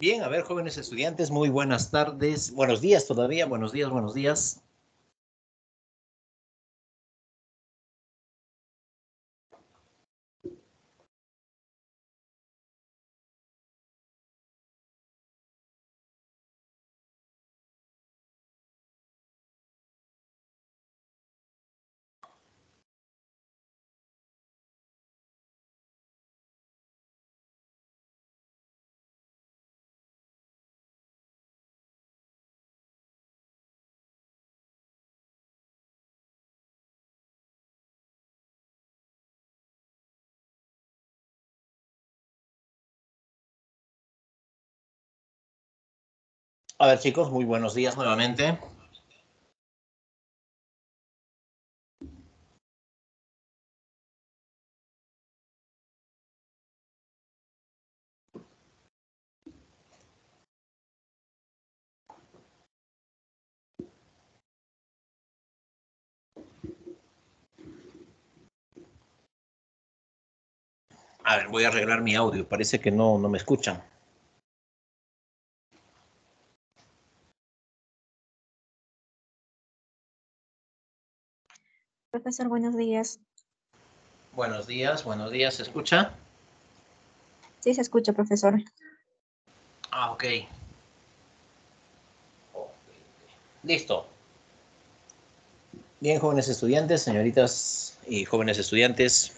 Bien, a ver, jóvenes estudiantes, muy buenas tardes. Buenos días todavía, buenos días, buenos días. A ver, chicos, muy buenos días nuevamente. A ver, voy a arreglar mi audio. Parece que no, no me escuchan. Profesor, buenos días. Buenos días, buenos días. ¿Se escucha? Sí, se escucha, profesor. Ah, ok. Listo. Bien, jóvenes estudiantes, señoritas y jóvenes estudiantes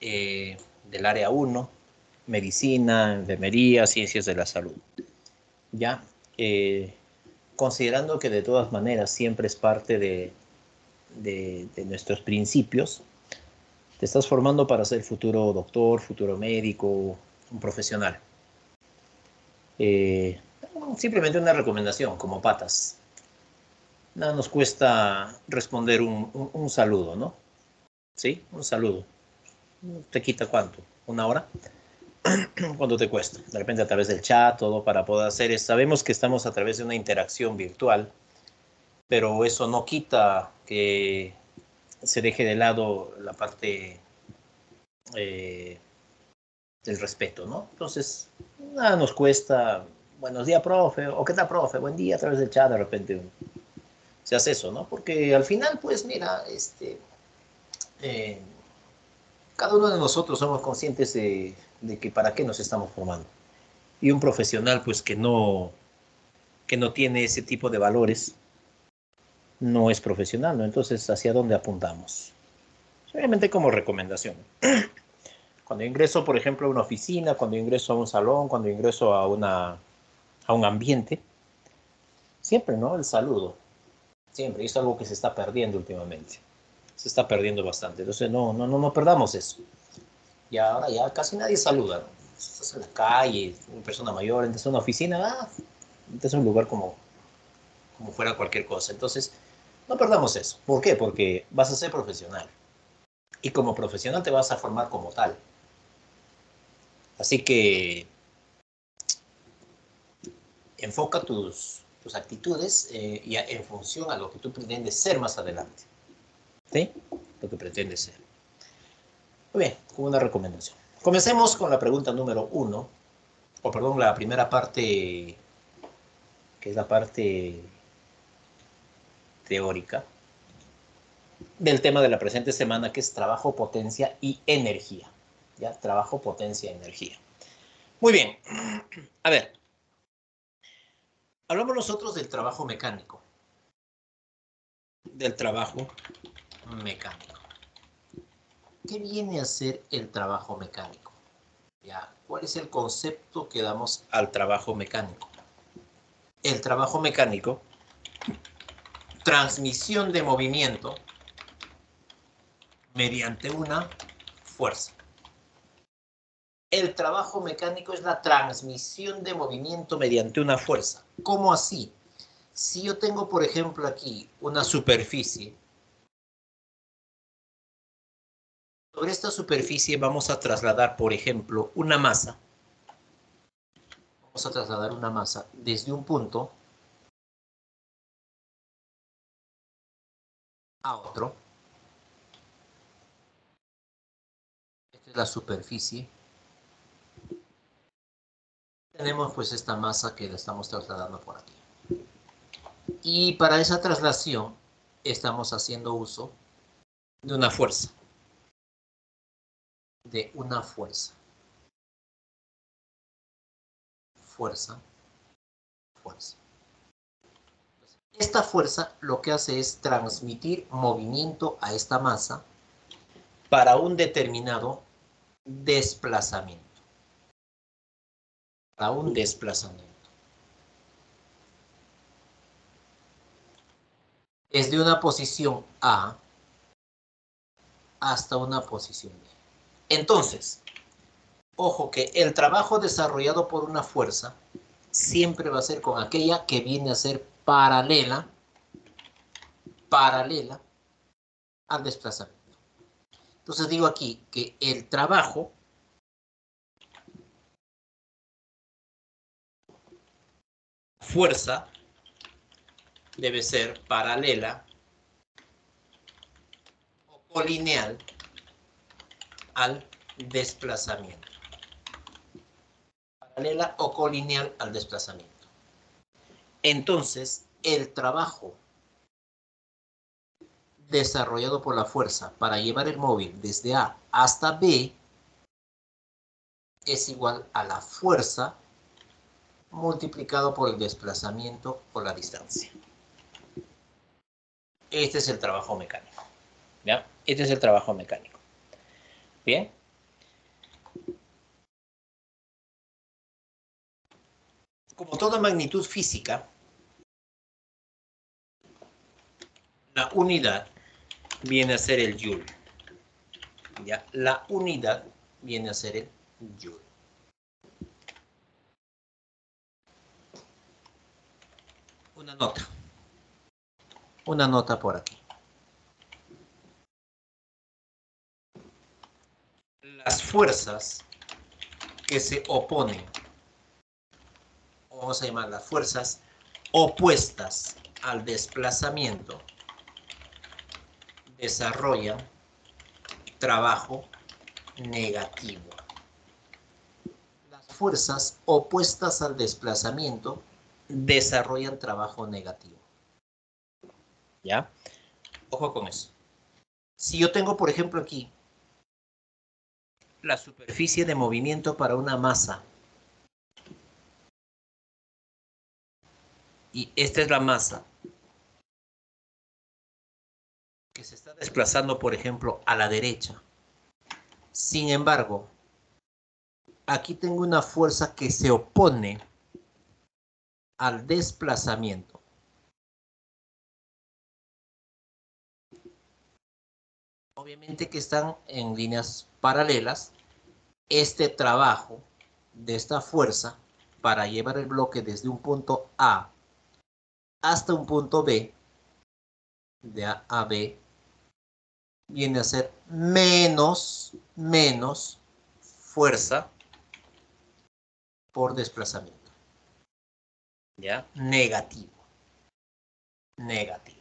eh, del área 1, medicina, enfermería, ciencias de la salud. Ya, eh, considerando que de todas maneras siempre es parte de, de, nuestros principios, te estás formando para ser futuro doctor, futuro médico, un profesional. Eh, simplemente una recomendación, como patas. Nada nos cuesta responder un, un, un, saludo, ¿no? ¿Sí? Un saludo. ¿Te quita cuánto? ¿Una hora? ¿Cuánto te cuesta? De repente a través del chat, todo para poder hacer. Sabemos que estamos a través de una interacción virtual, pero eso no quita que se deje de lado la parte eh, del respeto, ¿no? Entonces, nada nos cuesta, buenos días, profe, o qué tal, profe, buen día a través del chat, de repente se hace eso, ¿no? Porque al final, pues mira, este, eh, cada uno de nosotros somos conscientes de, de, que para qué nos estamos formando. Y un profesional, pues que no, que no tiene ese tipo de valores, no es profesional, ¿no? Entonces, ¿hacia dónde apuntamos? Obviamente como recomendación. Cuando ingreso, por ejemplo, a una oficina, cuando ingreso a un salón, cuando ingreso a, una, a un ambiente, siempre, ¿no? El saludo. Siempre. Y es algo que se está perdiendo últimamente. Se está perdiendo bastante. Entonces, no, no, no, no perdamos eso. Y ahora ya casi nadie saluda. ¿no? Estás en la calle, una persona mayor, entras a una oficina, ah, entras a un lugar como, como fuera cualquier cosa. Entonces, no perdamos eso. ¿Por qué? Porque vas a ser profesional. Y como profesional te vas a formar como tal. Así que enfoca tus, tus actitudes eh, y en función a lo que tú pretendes ser más adelante. ¿Sí? Lo que pretendes ser. Muy bien, con una recomendación. Comencemos con la pregunta número uno, o perdón, la primera parte, que es la parte teórica del tema de la presente semana, que es trabajo, potencia y energía. ¿Ya? Trabajo, potencia, energía. Muy bien. A ver. Hablamos nosotros del trabajo mecánico. Del trabajo mecánico. ¿Qué viene a ser el trabajo mecánico? ¿Ya? ¿Cuál es el concepto que damos al trabajo mecánico? El trabajo mecánico, transmisión de movimiento mediante una fuerza. El trabajo mecánico es la transmisión de movimiento mediante una fuerza. ¿Cómo así? Si yo tengo, por ejemplo, aquí una superficie, sobre esta superficie vamos a trasladar, por ejemplo, una masa. Vamos a trasladar una masa desde un punto a otro. Esta es la superficie tenemos pues esta masa que la estamos trasladando por aquí. Y para esa traslación estamos haciendo uso de una fuerza. De una fuerza. Fuerza. Fuerza. Esta fuerza lo que hace es transmitir movimiento a esta masa para un determinado desplazamiento. Para un desplazamiento. Es de una posición A hasta una posición B. Entonces, ojo que el trabajo desarrollado por una fuerza siempre va a ser con aquella que viene a ser paralela, paralela al desplazamiento. Entonces digo aquí que el trabajo fuerza debe ser paralela o colineal al desplazamiento. Paralela o colineal al desplazamiento. Entonces, el trabajo desarrollado por la fuerza para llevar el móvil desde A hasta B es igual a la fuerza multiplicado por el desplazamiento o la distancia. Este es el trabajo mecánico. ¿Ya? Este es el trabajo mecánico. Bien. Como toda magnitud física, la unidad viene a ser el joule. La unidad viene a ser el joule. Una nota. Una nota por aquí. Las fuerzas que se oponen, vamos a llamar las fuerzas opuestas al desplazamiento, desarrollan trabajo negativo. Las fuerzas opuestas al desplazamiento desarrollan trabajo negativo. ¿Ya? Ojo con eso. Si yo tengo, por ejemplo, aquí la superficie de movimiento para una masa y esta es la masa que se está desplazando, por ejemplo, a la derecha. Sin embargo, aquí tengo una fuerza que se opone al desplazamiento. Obviamente que están en líneas paralelas. Este trabajo de esta fuerza para llevar el bloque desde un punto A hasta un punto B de A a B viene a ser menos, menos fuerza por desplazamiento. ¿Ya? Negativo. Negativo.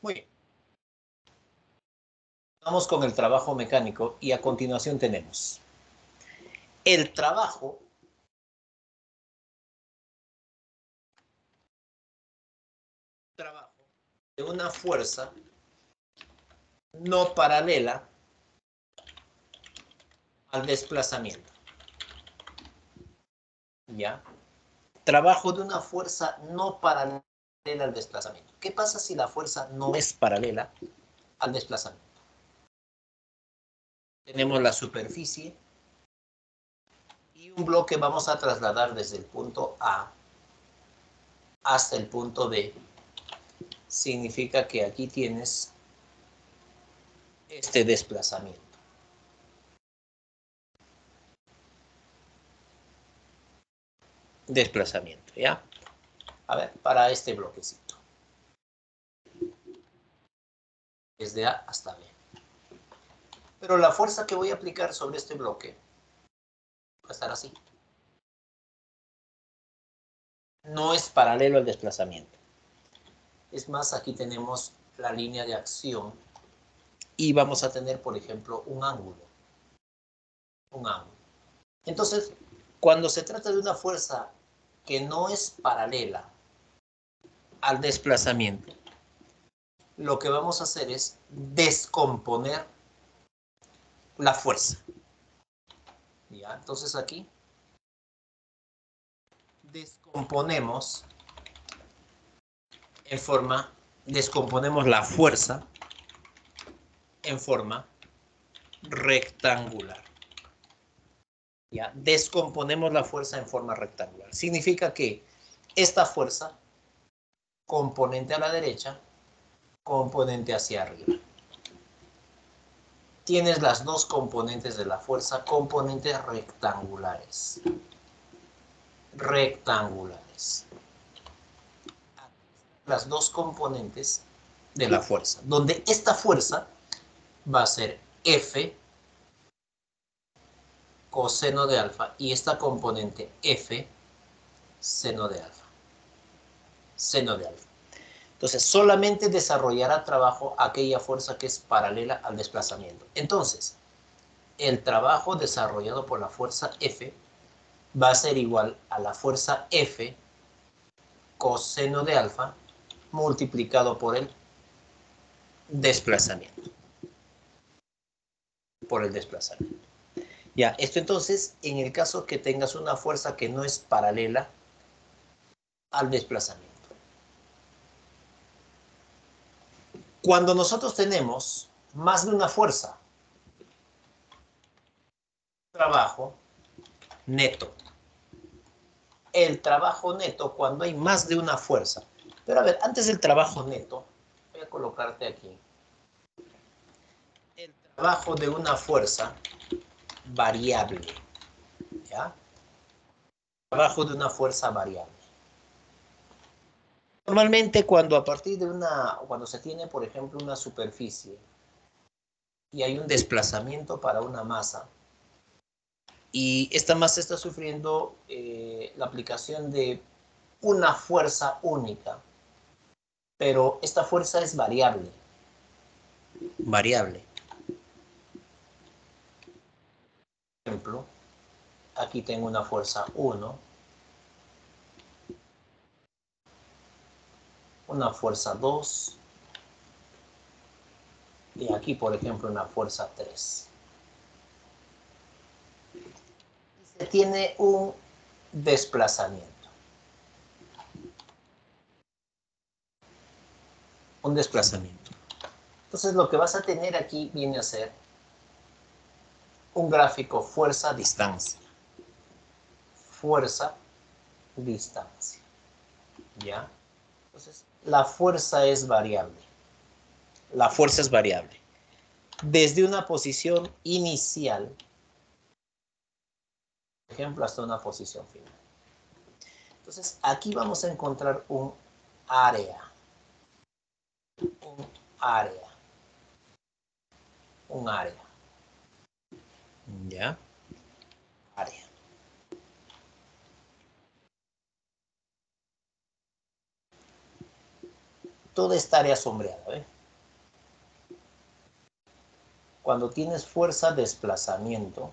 Muy bien. Vamos con el trabajo mecánico y a continuación tenemos el trabajo trabajo de una fuerza no paralela al desplazamiento. ¿Ya? Trabajo de una fuerza no paralela al desplazamiento. ¿Qué pasa si la fuerza no es paralela al desplazamiento? Tenemos la superficie y un bloque vamos a trasladar desde el punto A hasta el punto B. Significa que aquí tienes este desplazamiento. Desplazamiento, ¿ya? A ver, para este bloquecito. Desde A hasta B. Pero la fuerza que voy a aplicar sobre este bloque va a estar así. No es paralelo al desplazamiento. Es más, aquí tenemos la línea de acción y vamos a tener, por ejemplo, un ángulo. Un ángulo. Entonces, Cuando se trata de una fuerza que no es paralela al desplazamiento, lo que vamos a hacer es descomponer la fuerza. ¿Ya? Entonces aquí descomponemos en forma, descomponemos la fuerza en forma rectangular. Ya, descomponemos la fuerza en forma rectangular. Significa que esta fuerza, componente a la derecha, componente hacia arriba. Tienes las dos componentes de la fuerza, componentes rectangulares. Rectangulares. Las dos componentes de la fuerza, donde esta fuerza va a ser F coseno de alfa y esta componente F seno de alfa. Seno de alfa. Entonces, solamente desarrollará trabajo aquella fuerza que es paralela al desplazamiento. Entonces, el trabajo desarrollado por la fuerza F va a ser igual a la fuerza F coseno de alfa multiplicado por el desplazamiento. Por el desplazamiento. Ya, esto entonces, en el caso que tengas una fuerza que no es paralela al desplazamiento. Cuando nosotros tenemos más de una fuerza, trabajo neto. El trabajo neto cuando hay más de una fuerza. Pero a ver, antes del trabajo neto, voy a colocarte aquí. Trabajo de una fuerza variable. ¿Ya? Trabajo de una fuerza variable. Normalmente cuando a partir de una, cuando se tiene, por ejemplo, una superficie y hay un desplazamiento para una masa, y esta masa está sufriendo eh, la aplicación de una fuerza única, pero esta fuerza es variable. Variable. Por ejemplo, aquí tengo una fuerza 1, una fuerza 2 y aquí, por ejemplo, una fuerza 3. Se tiene un desplazamiento. Un desplazamiento. Entonces lo que vas a tener aquí viene a ser un gráfico fuerza-distancia. Fuerza-distancia. ¿Ya? Entonces, la fuerza es variable. La fuerza es variable. Desde una posición inicial, por ejemplo, hasta una posición final. Entonces, aquí vamos a encontrar un área. Un área. Un área. ¿Ya? Área. Toda esta área sombreada, ¿eh? Cuando tienes fuerza desplazamiento,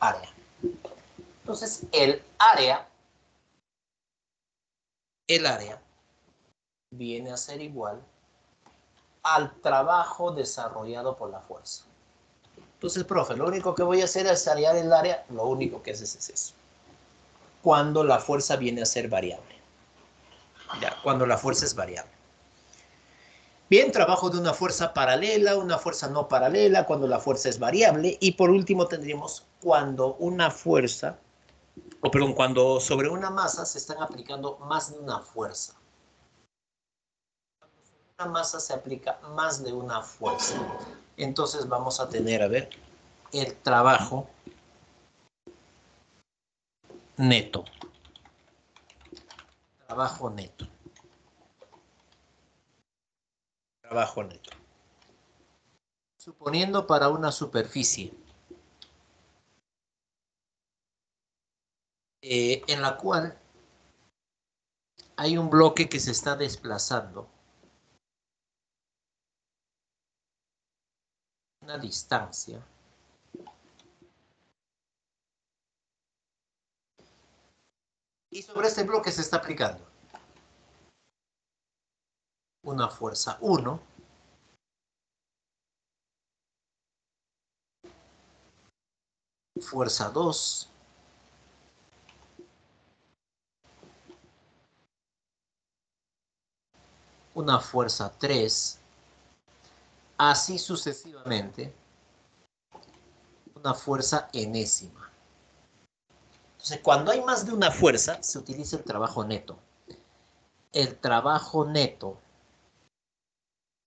área. Entonces, el área, el área viene a ser igual al trabajo desarrollado por la fuerza. Entonces, profe, lo único que voy a hacer es hallar el área, lo único que haces es eso. Cuando la fuerza viene a ser variable. Ya, cuando la fuerza es variable. Bien, trabajo de una fuerza paralela, una fuerza no paralela, cuando la fuerza es variable. Y por último tendríamos cuando una fuerza, o perdón, cuando sobre una masa se están aplicando más de una fuerza masa se aplica más de una fuerza. Entonces vamos a tener, a ver, el trabajo neto. Trabajo neto. Trabajo neto. Suponiendo para una superficie eh, en la cual hay un bloque que se está desplazando distancia. Y sobre este bloque se está aplicando una fuerza 1 fuerza 2 una fuerza 3 así sucesivamente una fuerza enésima entonces, cuando hay más de una fuerza, se utiliza el trabajo neto. El trabajo neto,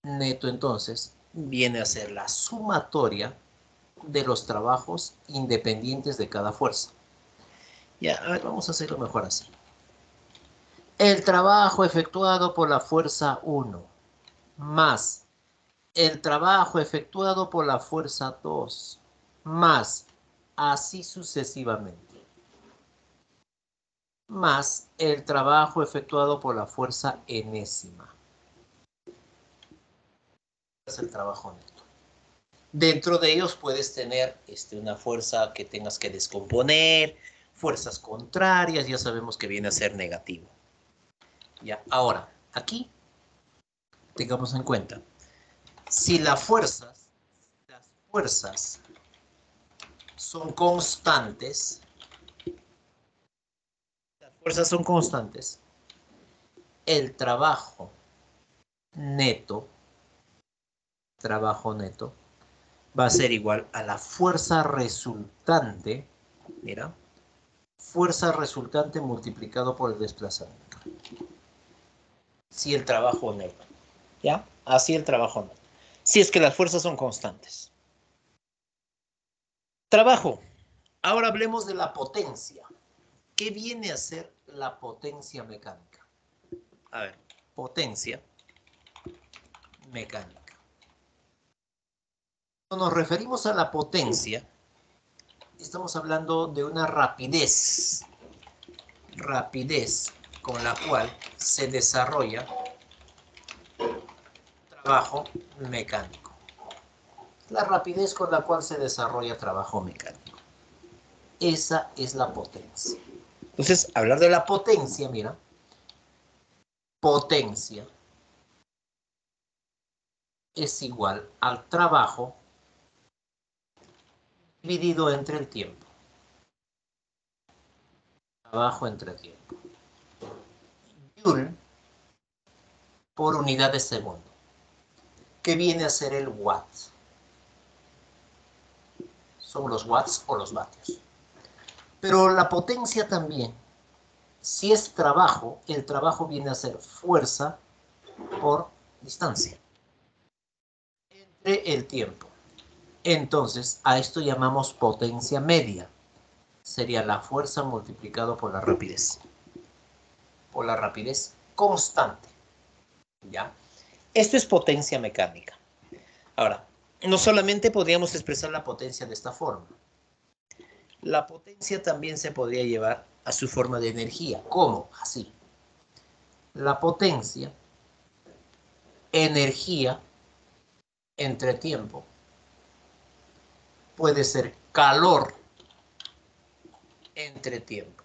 neto entonces, viene a ser la sumatoria de los trabajos independientes de cada fuerza. Ya, a ver, vamos a hacerlo mejor así. El trabajo efectuado por la fuerza 1 más el trabajo efectuado por la fuerza 2 más así sucesivamente más el trabajo efectuado por la fuerza enésima. Es el trabajo neto. Dentro de ellos puedes tener este, una fuerza que tengas que descomponer, fuerzas contrarias, ya sabemos que viene a ser negativo. Ya, ahora, aquí tengamos en cuenta, si las fuerzas, las fuerzas son constantes, fuerzas son constantes, el trabajo neto, trabajo neto, va a ser igual a la fuerza resultante, mira, fuerza resultante multiplicado por el desplazamiento. Si el trabajo neto, ¿ya? Así el trabajo neto. Si es que las fuerzas son constantes. Trabajo. Ahora hablemos de la potencia. ¿Qué viene a ser la potencia mecánica? A ver, potencia mecánica. Cuando nos referimos a la potencia, estamos hablando de una rapidez, rapidez con la cual se desarrolla trabajo mecánico. La rapidez con la cual se desarrolla trabajo mecánico. Esa es la potencia. Entonces, hablar de la potencia, mira, potencia es igual al trabajo dividido entre el tiempo. Trabajo entre tiempo. Joule por unidad de segundo. ¿Qué viene a ser el watt? Son los watts o los vatios. Pero la potencia también. Si es trabajo, el trabajo viene a ser fuerza por distancia. Entre el tiempo. Entonces, a esto llamamos potencia media. Sería la fuerza multiplicado por la rapidez. Por la rapidez constante. ¿Ya? Esto es potencia mecánica. Ahora, no solamente podríamos expresar la potencia de esta forma. La potencia también se podría llevar a su forma de energía. ¿Cómo? Así. La potencia, energía, entre tiempo, puede ser calor entre tiempo.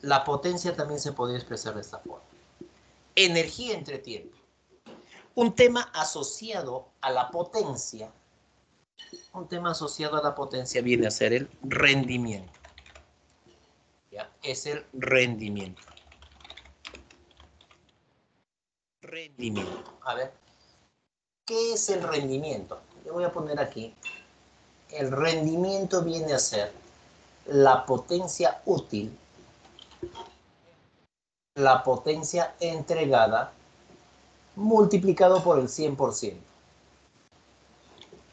La potencia también se podría expresar de esta forma. Energía entre tiempo. Un tema asociado a la potencia un tema asociado a la potencia viene a ser el rendimiento. ¿Ya? Es el rendimiento. Rendimiento. A ver, ¿qué es el rendimiento? Le voy a poner aquí. El rendimiento viene a ser la potencia útil, la potencia entregada multiplicado por el 100%.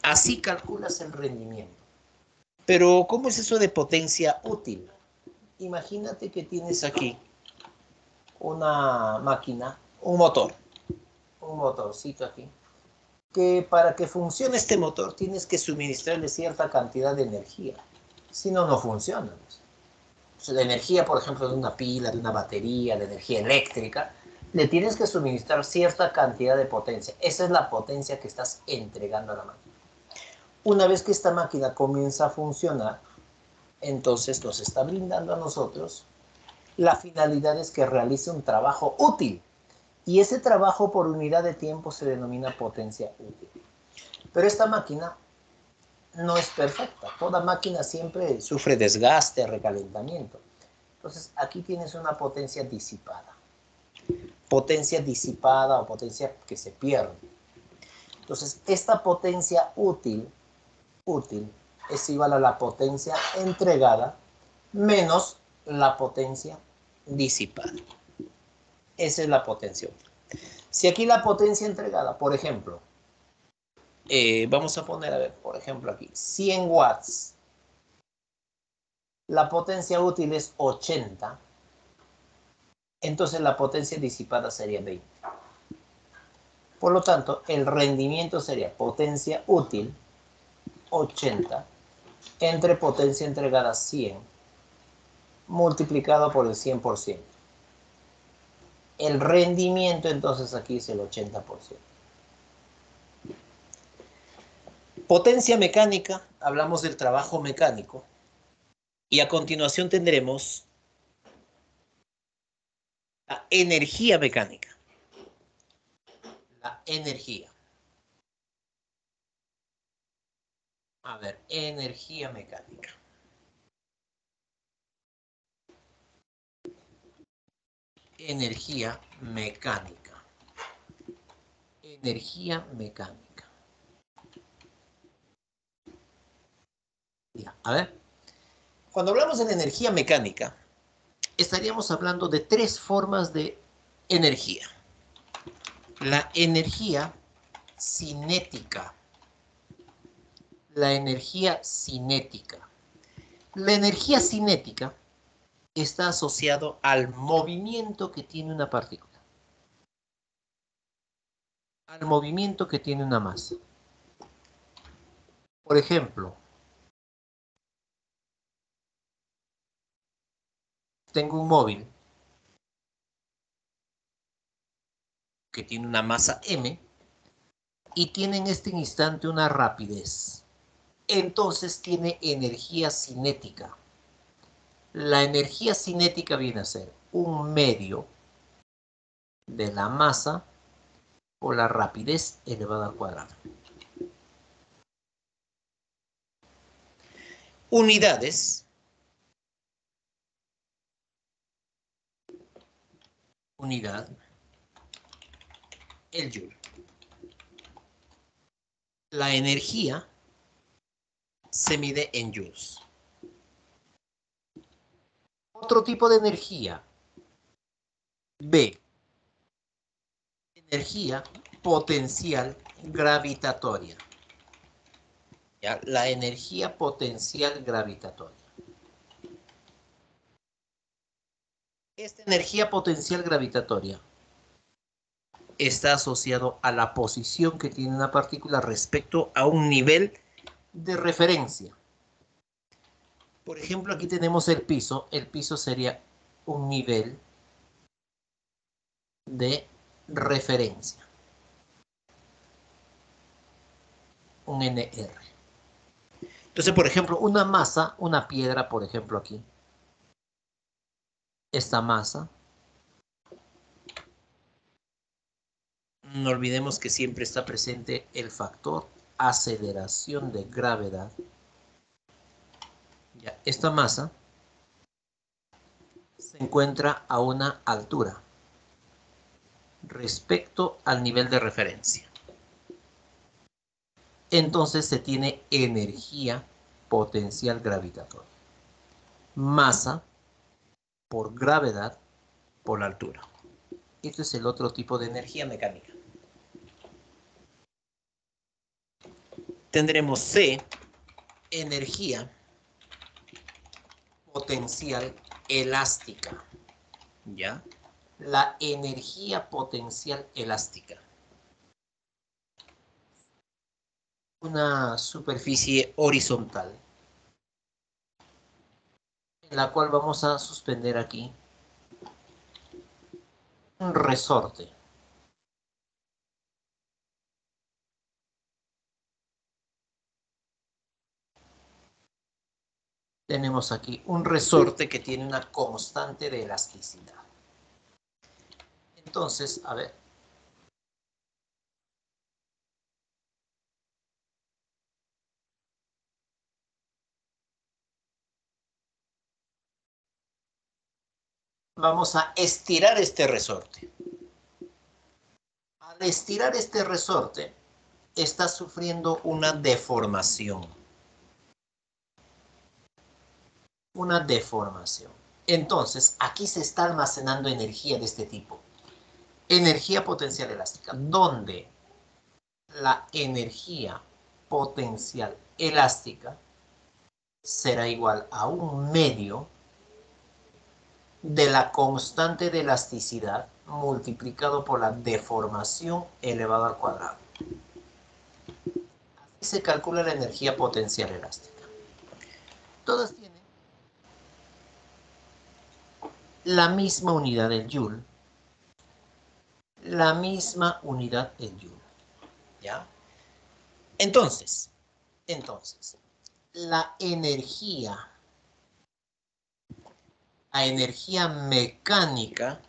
Así calculas el rendimiento. Pero, ¿cómo es eso de potencia útil? Imagínate que tienes aquí una máquina, un motor, un motorcito aquí, que para que funcione este motor tienes que suministrarle cierta cantidad de energía. Si no, no funciona. La energía, por ejemplo, de una pila, de una batería, de energía eléctrica, le tienes que suministrar cierta cantidad de potencia. Esa es la potencia que estás entregando a la máquina. Una vez que esta máquina comienza a funcionar, entonces nos está brindando a nosotros la finalidad es que realice un trabajo útil. Y ese trabajo por unidad de tiempo se denomina potencia útil. Pero esta máquina no es perfecta. Toda máquina siempre sufre desgaste, recalentamiento. Entonces aquí tienes una potencia disipada. Potencia disipada o potencia que se pierde. Entonces esta potencia útil, útil es igual a la potencia entregada menos la potencia disipada. Esa es la potencia útil. Si aquí la potencia entregada, por ejemplo, eh, vamos a poner, a ver, por ejemplo aquí, 100 watts. La potencia útil es 80. Entonces la potencia disipada sería 20. Por lo tanto, el rendimiento sería potencia útil 80 entre potencia entregada 100 multiplicado por el 100%. El rendimiento entonces aquí es el 80%. Potencia mecánica, hablamos del trabajo mecánico. Y a continuación tendremos la energía mecánica. La energía. A ver, energía mecánica. Energía mecánica. Energía mecánica. A ver. Cuando hablamos de energía mecánica, estaríamos hablando de tres formas de energía. La energía cinética. La energía cinética. La energía cinética está asociado al movimiento que tiene una partícula. Al movimiento que tiene una masa. Por ejemplo, tengo un móvil que tiene una masa m y tiene en este instante una rapidez. Entonces tiene energía cinética. La energía cinética viene a ser un medio de la masa por la rapidez elevada al cuadrado. Unidades unidad, el joule. La energía se mide en joules. Otro tipo de energía, B, energía potencial gravitatoria. ¿Ya? La energía potencial gravitatoria. Esta energía potencial gravitatoria está asociado a la posición que tiene una partícula respecto a un nivel de referencia. Por ejemplo, aquí tenemos el piso. El piso sería un nivel de referencia. Un NR. Entonces, por ejemplo, una masa, una piedra, por ejemplo, aquí, esta masa. No olvidemos que siempre está presente el factor aceleración de gravedad. Esta masa se encuentra a una altura respecto al nivel de referencia. Entonces se tiene energía potencial gravitatoria. Masa por gravedad por la altura. Este es el otro tipo de energía mecánica. Tendremos C, energía potencial elástica. ¿Ya? La energía potencial elástica. Una superficie horizontal la cual vamos a suspender aquí un resorte. Tenemos aquí un resorte que tiene una constante de elasticidad. Entonces, a ver, vamos a estirar este resorte. Al estirar este resorte, está sufriendo una deformación. Una deformación. Entonces, aquí se está almacenando energía de este tipo. Energía potencial elástica, donde la energía potencial elástica será igual a un medio de la constante de elasticidad multiplicado por la deformación elevado al cuadrado. Así se calcula la energía potencial elástica. Todas tienen la misma unidad del Joule, la misma unidad del Joule. ¿Ya? Entonces, entonces, la energía a energía mecánica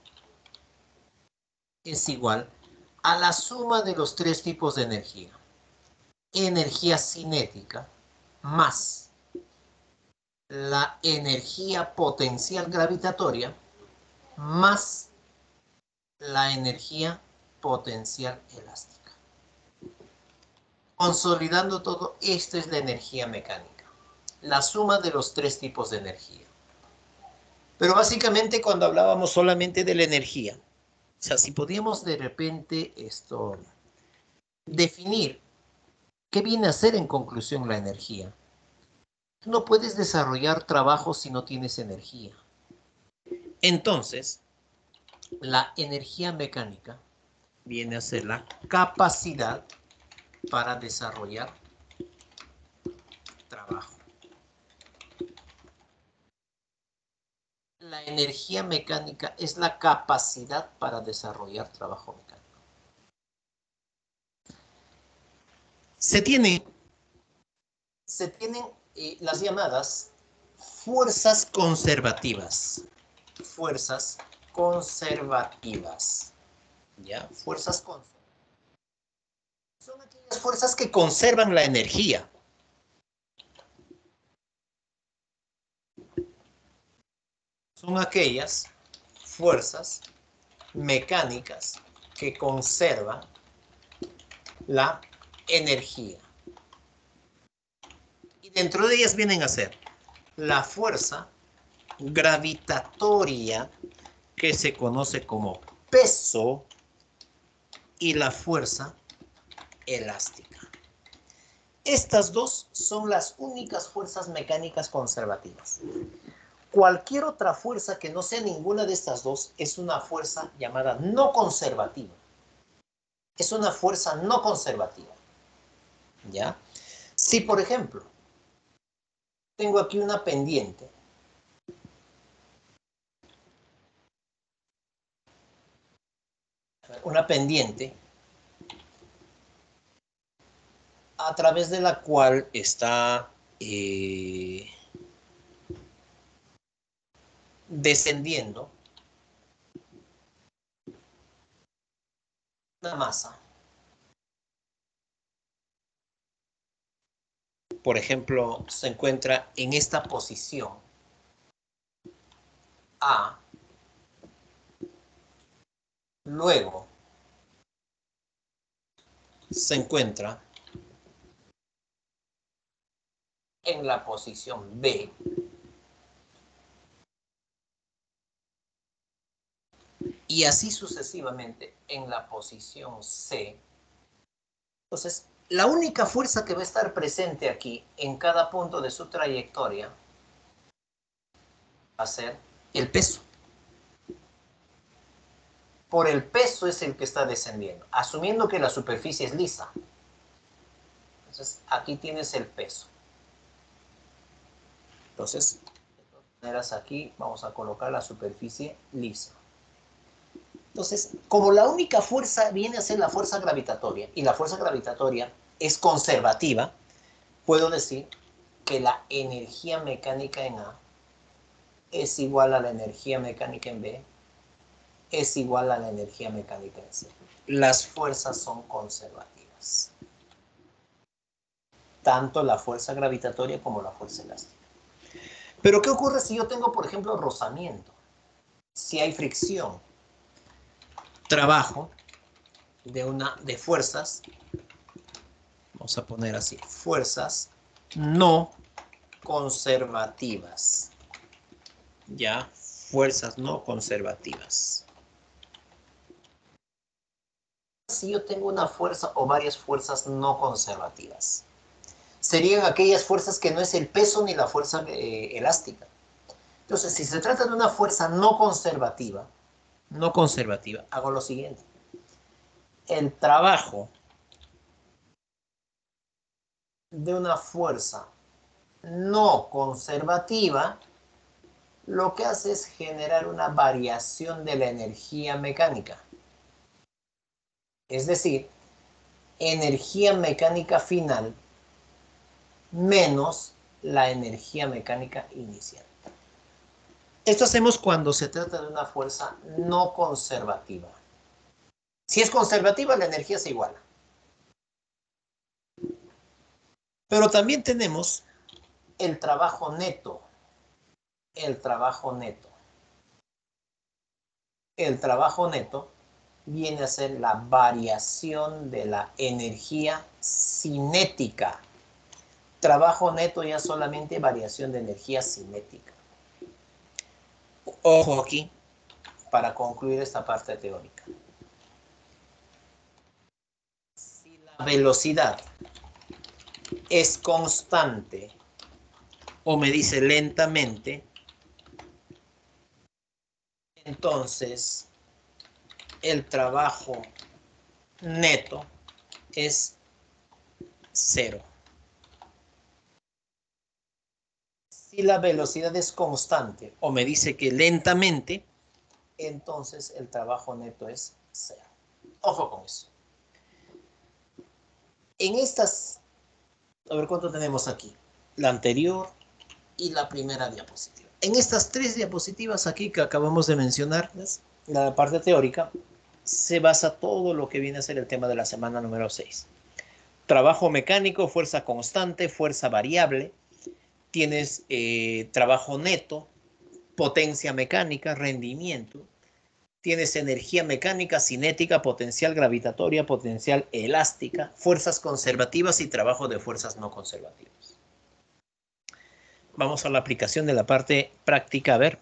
es igual a la suma de los tres tipos de energía. Energía cinética más la energía potencial gravitatoria más la energía potencial elástica. Consolidando todo, esta es la energía mecánica. La suma de los tres tipos de energía. Pero básicamente cuando hablábamos solamente de la energía, o sea, si podíamos de repente esto definir qué viene a ser en conclusión la energía. No puedes desarrollar trabajo si no tienes energía. Entonces, la energía mecánica viene a ser la capacidad para desarrollar trabajo. La energía mecánica es la capacidad para desarrollar trabajo mecánico. Se tiene, se tienen eh, las llamadas fuerzas conservativas. Fuerzas conservativas. ¿Ya? Fuerzas conservativas. Son aquellas fuerzas que conservan la energía. Son aquellas fuerzas mecánicas que conservan la energía. Y dentro de ellas vienen a ser la fuerza gravitatoria que se conoce como peso y la fuerza elástica. Estas dos son las únicas fuerzas mecánicas conservativas. Cualquier otra fuerza que no sea ninguna de estas dos es una fuerza llamada no conservativa. Es una fuerza no conservativa. ¿Ya? Si, por ejemplo, tengo aquí una pendiente una pendiente a través de la cual está eh, descendiendo una masa. Por ejemplo, se encuentra en esta posición A. Luego se encuentra en la posición B y así sucesivamente en la posición C. Entonces, la única fuerza que va a estar presente aquí en cada punto de su trayectoria va a ser el peso. Por el peso es el que está descendiendo, asumiendo que la superficie es lisa. Entonces, aquí tienes el peso. Entonces, de todas maneras aquí vamos a colocar la superficie lisa. Entonces, como la única fuerza viene a ser la fuerza gravitatoria, y la fuerza gravitatoria es conservativa, puedo decir que la energía mecánica en A es igual a la energía mecánica en B, es igual a la energía mecánica en C. Las fuerzas son conservativas. Tanto la fuerza gravitatoria como la fuerza elástica. Pero ¿qué ocurre si yo tengo, por ejemplo, rozamiento? Si hay fricción. Trabajo de una de fuerzas vamos a poner así, fuerzas no conservativas. Ya, fuerzas no conservativas. Si yo tengo una fuerza o varias fuerzas no conservativas, serían aquellas fuerzas que no es el peso ni la fuerza eh, elástica. Entonces, si se trata de una fuerza no conservativa, no conservativa, hago lo siguiente. El trabajo de una fuerza no conservativa, lo que hace es generar una variación de la energía mecánica. Es decir, energía mecánica final menos la energía mecánica inicial. Esto hacemos cuando se trata de una fuerza no conservativa. Si es conservativa, la energía se iguala. Pero también tenemos el trabajo neto. El trabajo neto. El trabajo neto viene a ser la variación de la energía cinética. Trabajo neto ya solamente variación de energía cinética. Ojo aquí para concluir esta parte teórica. Si la velocidad es constante o me dice lentamente, entonces el trabajo neto es cero. Si la velocidad es constante o me dice que lentamente, entonces el trabajo neto es cero. Ojo con eso. En estas a ver cuánto tenemos aquí. La anterior y la primera diapositiva. En estas tres diapositivas aquí que acabamos de mencionar, la parte teórica, se basa todo lo que viene a ser el tema de la semana número 6. Trabajo mecánico, fuerza constante, fuerza variable. Tienes eh, trabajo neto, potencia mecánica, rendimiento tienes energía mecánica, cinética, potencial gravitatoria, potencial elástica, fuerzas conservativas y trabajo de fuerzas no conservativas. Vamos a la aplicación de la parte práctica. A ver.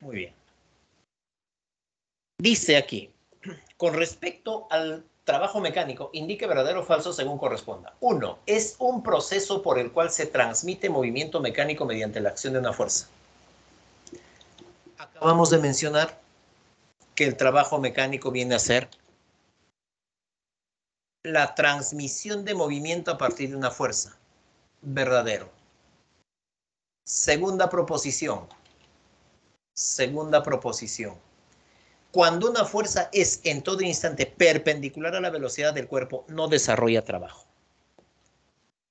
Muy bien. Dice aquí, con respecto al trabajo mecánico indique verdadero o falso según corresponda. Uno, es un proceso por el cual se transmite movimiento mecánico mediante la acción de una fuerza. Acabamos de mencionar que el trabajo mecánico viene a ser la transmisión de movimiento a partir de una fuerza. Verdadero. Segunda proposición. Segunda proposición cuando una fuerza es en todo instante perpendicular a la velocidad del cuerpo, no desarrolla trabajo.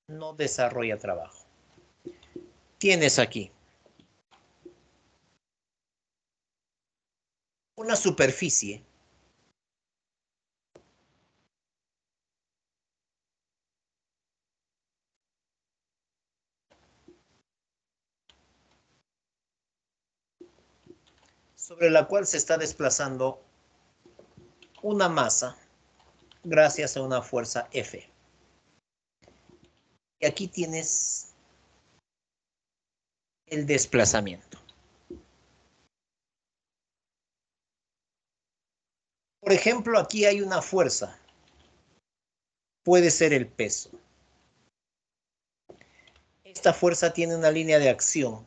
No desarrolla trabajo. Tienes aquí una superficie sobre la cual se está desplazando una masa gracias a una fuerza F. Y aquí tienes el desplazamiento. Por ejemplo, aquí hay una fuerza. Puede ser el peso. Esta fuerza tiene una línea de acción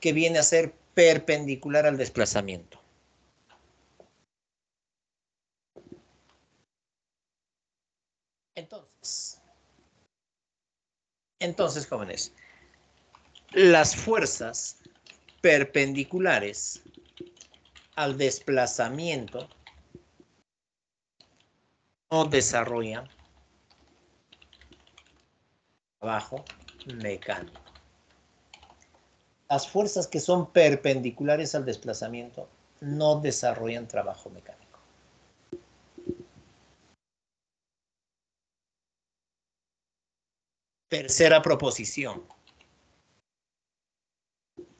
que viene a ser perpendicular al desplazamiento. Entonces, entonces, jóvenes, las fuerzas perpendiculares al desplazamiento no desarrollan trabajo mecánico. Las fuerzas que son perpendiculares al desplazamiento no desarrollan trabajo mecánico. Tercera proposición.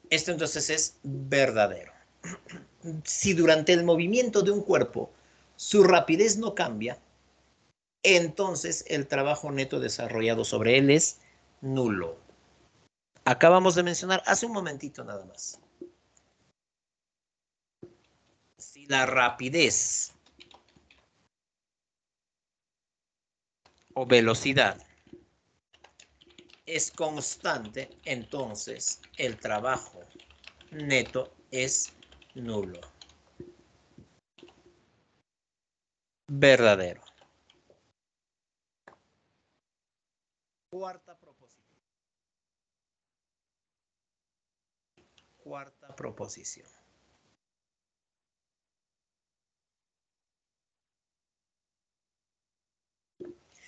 Esto entonces es verdadero. Si durante el movimiento de un cuerpo su rapidez no cambia, entonces el trabajo neto desarrollado sobre él es nulo. Acabamos de mencionar hace un momentito nada más. Si la rapidez o velocidad es constante, entonces el trabajo neto es nulo. Verdadero. Cuarta proposición. Cuarta proposición.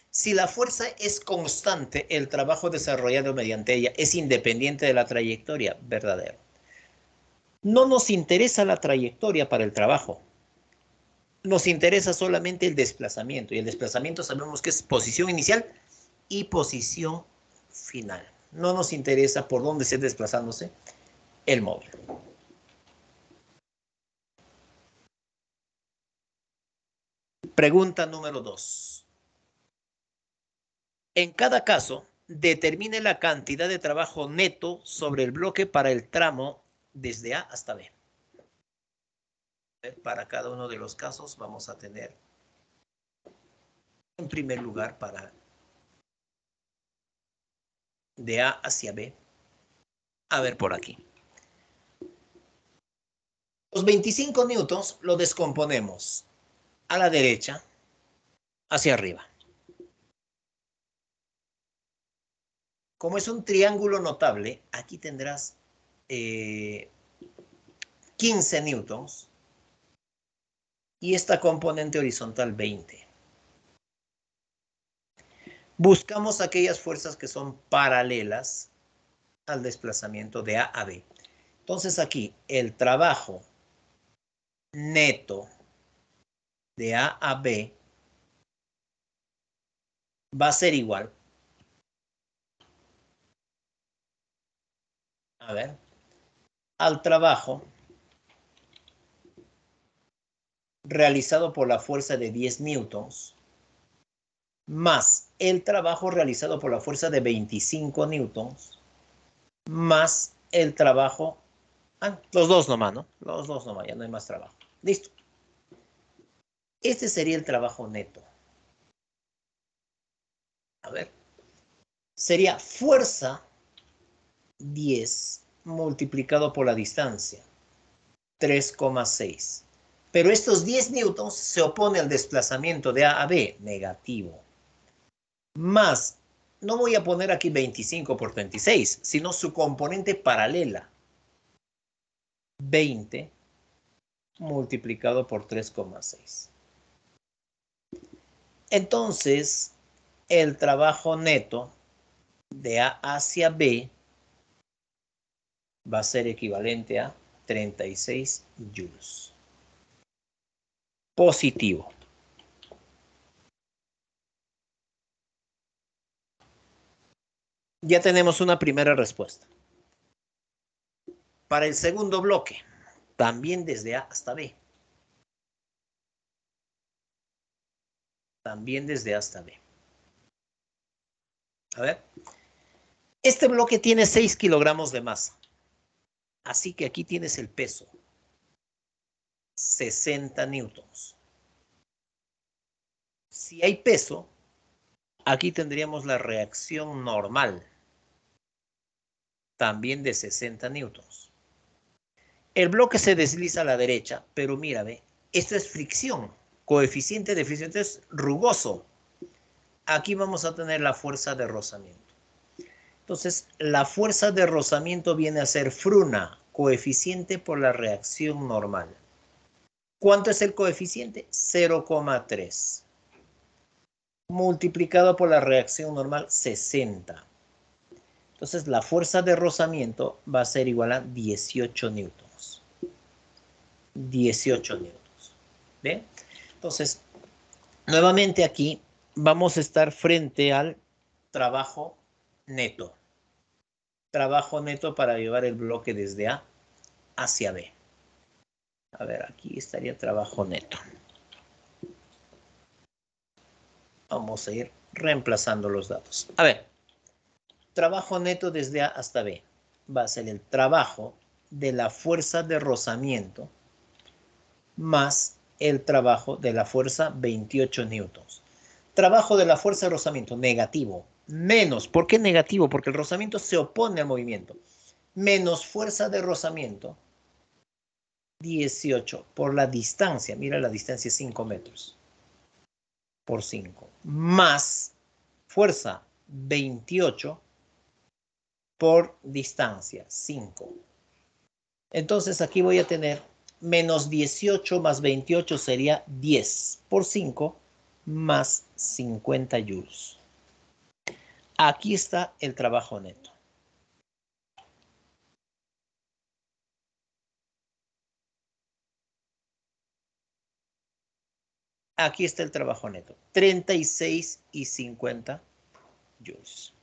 Si la fuerza es constante, el trabajo desarrollado mediante ella es independiente de la trayectoria, verdadero. No nos interesa la trayectoria para el trabajo. Nos interesa solamente el desplazamiento. Y el desplazamiento sabemos que es posición inicial y posición final. No nos interesa por dónde esté desplazándose el móvil. Pregunta número dos. En cada caso, determine la cantidad de trabajo neto sobre el bloque para el tramo desde A hasta B. Para cada uno de los casos vamos a tener, en primer lugar, para de A hacia B. A ver por aquí. Los 25 newtons lo descomponemos a la derecha hacia arriba. Como es un triángulo notable, aquí tendrás 15 eh, newtons y esta componente horizontal 20 buscamos aquellas fuerzas que son paralelas al desplazamiento de A a B. Entonces aquí el trabajo neto de A a B va a ser igual. A ver. Al trabajo realizado por la fuerza de 10 newtons más el trabajo realizado por la fuerza de 25 newtons, más el trabajo, ah, los dos nomás, ¿no? Los dos nomás, ya no hay más trabajo. Listo. Este sería el trabajo neto. A ver. Sería fuerza 10 multiplicado por la distancia, 3,6. Pero estos 10 newtons se opone al desplazamiento de A a B, negativo más, no voy a poner aquí 25 por 26, sino su componente paralela. 20 multiplicado por 3,6. Entonces, el trabajo neto de A hacia B va a ser equivalente a 36 joules. Positivo. Ya tenemos una primera respuesta. Para el segundo bloque, también desde A hasta B. También desde A hasta B. A ver. Este bloque tiene 6 kilogramos de masa. Así que aquí tienes el peso. 60 newtons. Si hay peso, aquí tendríamos la reacción normal también de 60 newtons. El bloque se desliza a la derecha, pero mira, ve, esto es fricción. Coeficiente de fricción es rugoso. Aquí vamos a tener la fuerza de rozamiento. Entonces, la fuerza de rozamiento viene a ser fruna, coeficiente por la reacción normal. ¿Cuánto es el coeficiente? 0,3. Multiplicado por la reacción normal, 60. Entonces, la fuerza de rozamiento va a ser igual a 18 newtons. 18 newtons. ¿Bien? Entonces, nuevamente aquí vamos a estar frente al trabajo neto trabajo neto para llevar el bloque desde A hacia B. A ver, aquí estaría trabajo neto. Vamos a ir reemplazando los datos. A ver, trabajo neto desde A hasta B va a ser el trabajo de la fuerza de rozamiento más el trabajo de la fuerza 28 newtons. Trabajo de la fuerza de rozamiento negativo menos, ¿por qué negativo? Porque el rozamiento se opone al movimiento, menos fuerza de rozamiento, 18 por la distancia, mira la distancia es 5 metros, por 5, más fuerza 28 por distancia, 5. Entonces aquí voy a tener menos 18 más 28 sería 10 por 5 más 50 joules. Aquí está el trabajo neto. Aquí está el trabajo neto. 36 y 50 joules.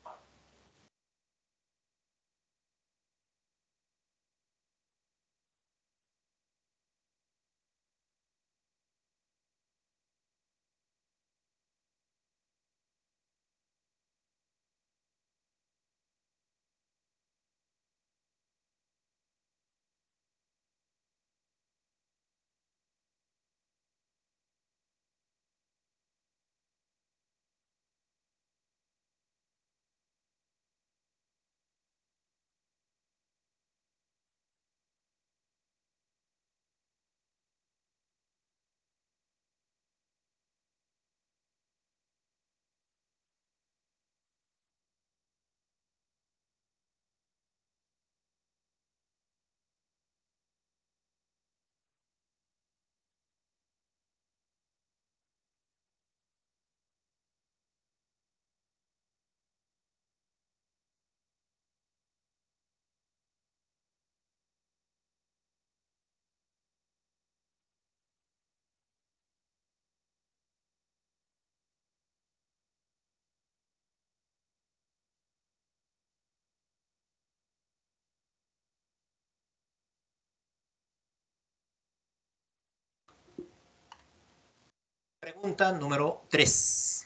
Pregunta número 3.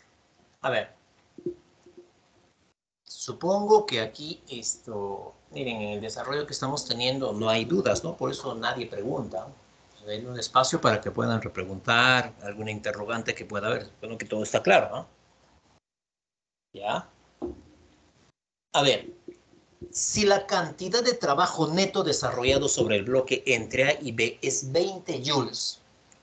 A ver. Supongo que aquí esto, miren, en el desarrollo que estamos teniendo no hay dudas, ¿no? Por eso nadie pregunta. Hay un espacio para que puedan repreguntar alguna interrogante que pueda haber. Bueno, que todo está claro, ¿no? ¿Ya? A ver, si la cantidad de trabajo neto desarrollado sobre el bloque entre A y B es 20 joules,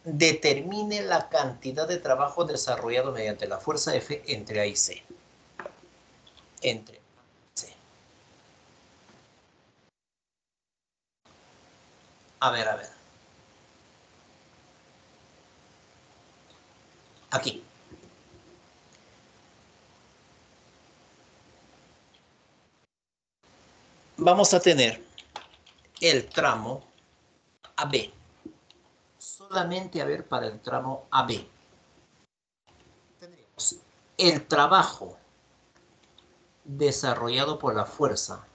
determine la cantidad de trabajo desarrollado mediante la fuerza F entre A y C. Entre C. A ver, a ver. Aquí. Vamos a tener el tramo AB solamente a ver para el tramo AB. Tendríamos el trabajo desarrollado por la fuerza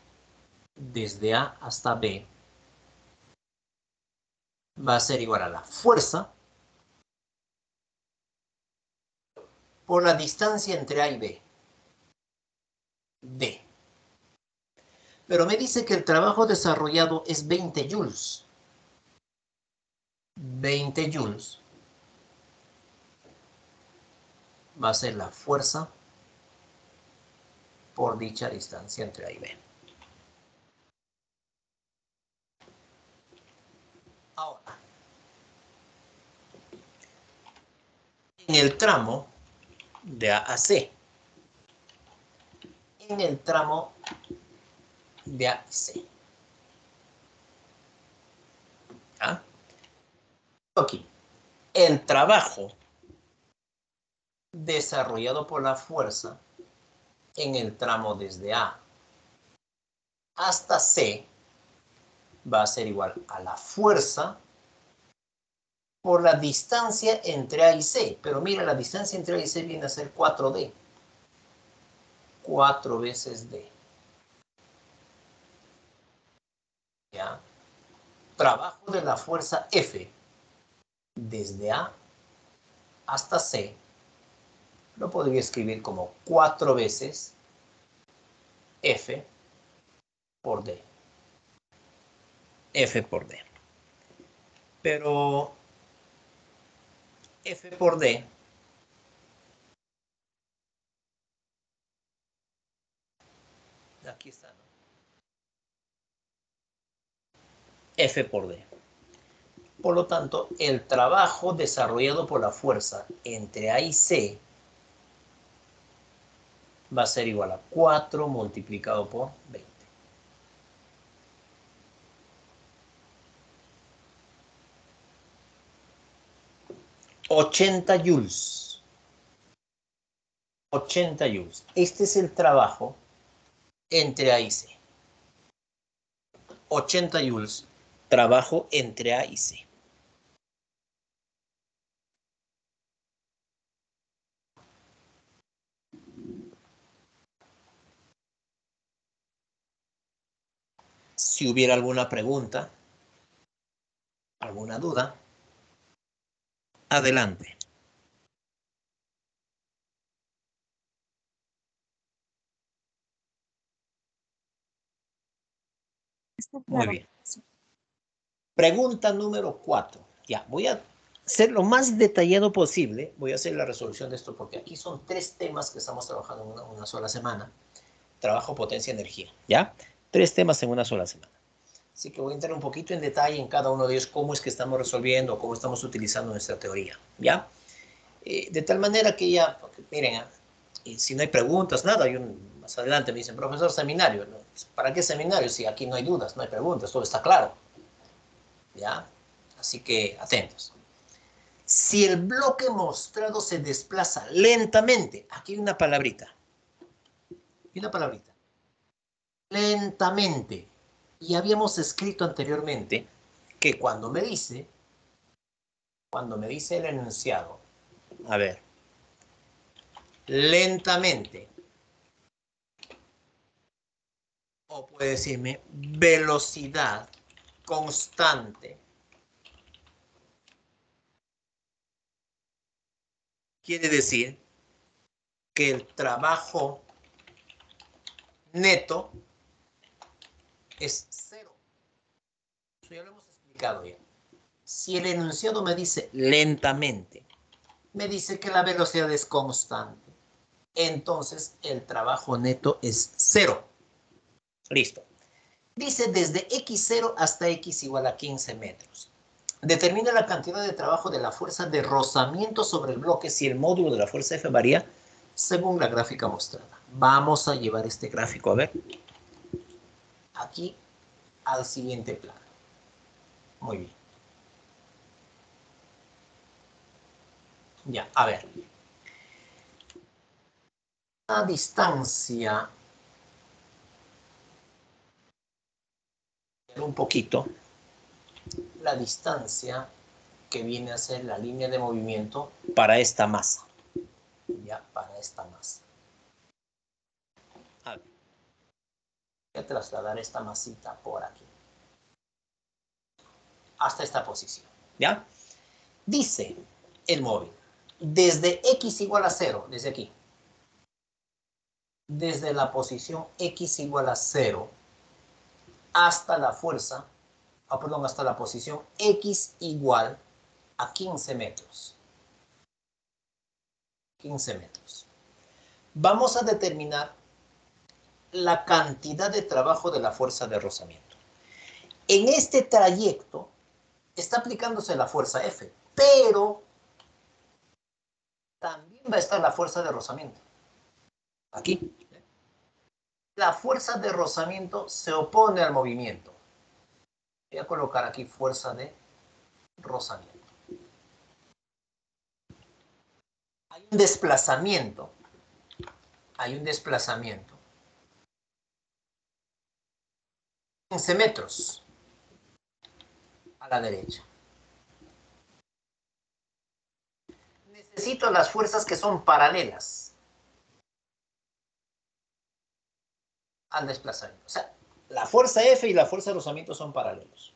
desde A hasta B va a ser igual a la fuerza por la distancia entre A y B. D. Pero me dice que el trabajo desarrollado es 20 joules. 20 joules va a ser la fuerza por dicha distancia entre A y B. Ahora, en el tramo de A a C, en el tramo de A y C. ¿Ah? Aquí, el trabajo desarrollado por la fuerza en el tramo desde A hasta C va a ser igual a la fuerza por la distancia entre A y C. Pero mira, la distancia entre A y C viene a ser 4D. 4 veces D. ¿Ya? Trabajo de la fuerza F desde A hasta C. Lo podría escribir como 4 veces F por D. F por D. Pero F por D aquí está. F por D. Por lo tanto, el trabajo desarrollado por la fuerza entre A y C va a ser igual a 4 multiplicado por 20. 80 joules. 80 joules. Este es el trabajo entre A y C. 80 joules. Trabajo entre A y C. Si hubiera alguna pregunta, alguna duda, Adelante. Muy bien. Pregunta número cuatro. Ya, voy a ser lo más detallado posible. Voy a hacer la resolución de esto porque aquí son tres temas que estamos trabajando en una, una sola semana. Trabajo, potencia, energía. ¿Ya? Tres temas en una sola semana. Así que voy a entrar un poquito en detalle en cada uno de ellos, cómo es que estamos resolviendo, cómo estamos utilizando nuestra teoría, ¿ya? Eh, de tal manera que ya, miren, ah, si no hay preguntas, nada, hay más adelante me dicen, profesor, seminario, ¿para qué seminario? Si aquí no hay dudas, no hay preguntas, todo está claro, ¿ya? Así que atentos. Si el bloque mostrado se desplaza lentamente, aquí hay una palabrita, una palabrita, lentamente, y habíamos escrito anteriormente que cuando me dice, cuando me dice el enunciado, a ver, lentamente, o puede decirme velocidad constante, quiere decir que el trabajo neto es cero. Eso ya lo hemos explicado ya. Si el enunciado me dice lentamente, me dice que la velocidad es constante, entonces el trabajo neto es cero. Listo. Dice desde x0 hasta x igual a 15 metros. Determina la cantidad de trabajo de la fuerza de rozamiento sobre el bloque si el módulo de la fuerza F varía según la gráfica mostrada. Vamos a llevar este gráfico a ver aquí al siguiente plano. Muy bien. Ya, a ver. La distancia un poquito la distancia que viene a ser la línea de movimiento para esta masa. Ya, para esta masa. A trasladar esta masita por aquí. Hasta esta posición. ¿Ya? Dice el móvil, desde x igual a 0, desde aquí, desde la posición x igual a 0 hasta la fuerza, ah, perdón, hasta la posición x igual a 15 metros. 15 metros. Vamos a determinar la cantidad de trabajo de la fuerza de rozamiento. En este trayecto está aplicándose la fuerza F, pero también va a estar la fuerza de rozamiento. Aquí. la fuerza de rozamiento se opone al movimiento. Voy a colocar aquí fuerza de rozamiento. Hay un desplazamiento. Hay un desplazamiento. 15 metros a la derecha. Necesito las fuerzas que son paralelas al desplazamiento. O sea, la fuerza F y la fuerza de rozamiento son paralelos.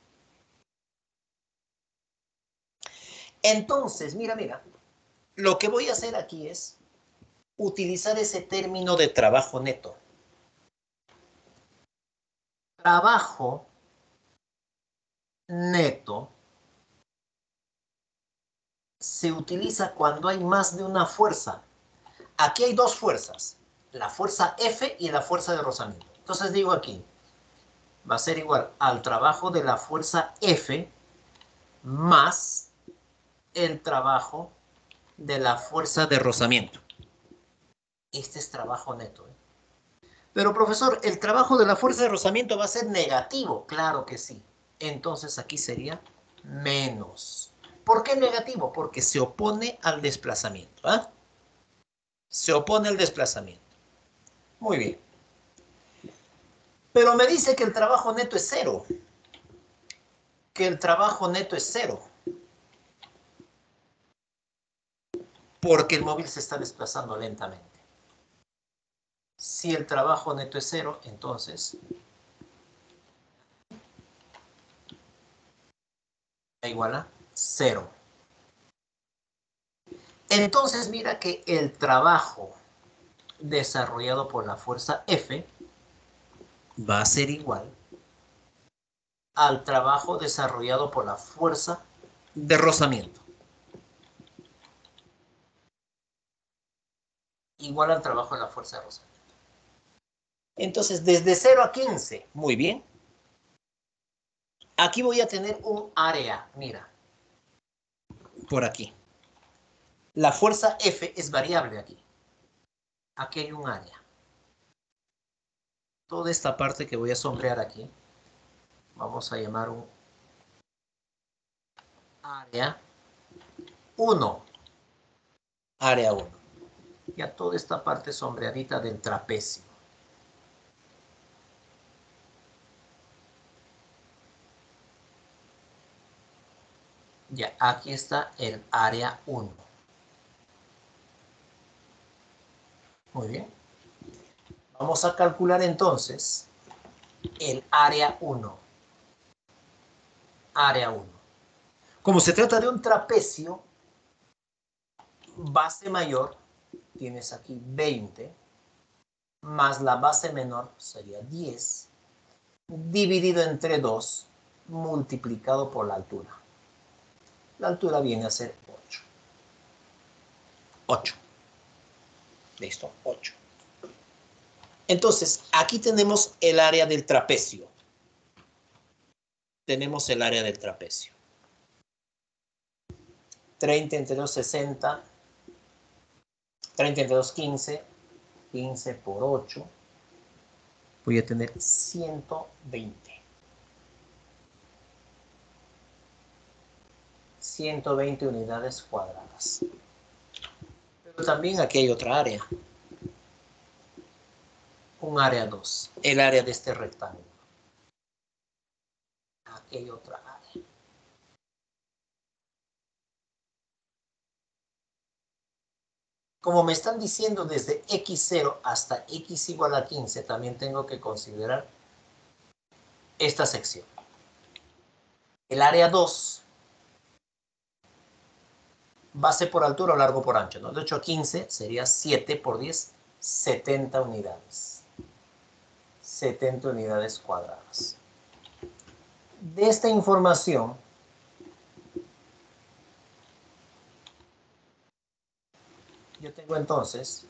Entonces, mira, mira, lo que voy a hacer aquí es utilizar ese término de trabajo neto. Trabajo neto se utiliza cuando hay más de una fuerza. Aquí hay dos fuerzas, la fuerza F y la fuerza de rozamiento. Entonces digo aquí, va a ser igual al trabajo de la fuerza F más el trabajo de la fuerza de rozamiento. Este es trabajo neto. ¿eh? Pero profesor, ¿el trabajo de la fuerza de rozamiento va a ser negativo? Claro que sí. Entonces aquí sería menos. ¿Por qué negativo? Porque se opone al desplazamiento. ¿ah? Se opone al desplazamiento. Muy bien. Pero me dice que el trabajo neto es cero. Que el trabajo neto es cero. Porque el móvil se está desplazando lentamente. Si el trabajo neto es cero, entonces igual a cero. Entonces mira que el trabajo desarrollado por la fuerza F va a ser igual al trabajo desarrollado por la fuerza de rozamiento. Igual al trabajo de la fuerza de rozamiento. Entonces, desde 0 a 15, muy bien. Aquí voy a tener un área, mira, por aquí. La fuerza F es variable aquí. Aquí hay un área. Toda esta parte que voy a sombrear aquí, vamos a llamar un área 1. Área 1. Ya toda esta parte sombreadita del trapecio. Ya, aquí está el área 1. Muy bien. Vamos a calcular entonces el área 1. Área 1. Como se trata de un trapecio, base mayor, tienes aquí 20, más la base menor sería 10, dividido entre 2, multiplicado por la altura. La altura viene a ser 8. 8. Listo, 8. Entonces, aquí tenemos el área del trapecio. Tenemos el área del trapecio. 30 entre 2, 60. 30 entre 2, 15. 15 por 8. Voy a tener 120. 120 unidades cuadradas. Pero también aquí hay otra área. Un área 2, el área de este rectángulo. Aquí hay otra área. Como me están diciendo desde x0 hasta x igual a 15, también tengo que considerar esta sección. El área 2 base por altura o largo por ancho. ¿no? De 8 a 15 sería 7 por 10, 70 unidades. 70 unidades cuadradas. De esta información, yo tengo entonces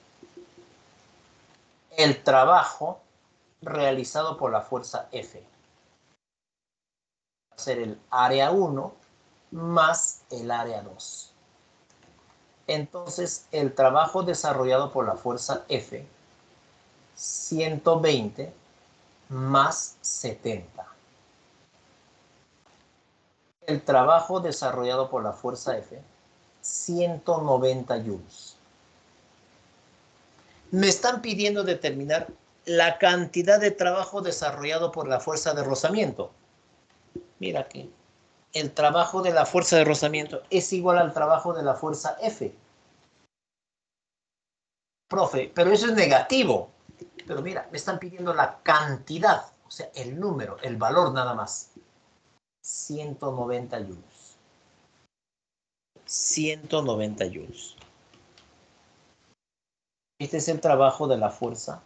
el trabajo realizado por la fuerza F. Va a ser el área 1 más el área 2. Entonces, el trabajo desarrollado por la fuerza F 120 más 70. El trabajo desarrollado por la fuerza F, 190 joules. Me están pidiendo determinar la cantidad de trabajo desarrollado por la fuerza de rozamiento. Mira aquí. El trabajo de la fuerza de rozamiento es igual al trabajo de la fuerza F. Profe, pero eso es negativo. Pero mira, me están pidiendo la cantidad, o sea, el número, el valor nada más. 190 joules. 190 joules. Este es el trabajo de la fuerza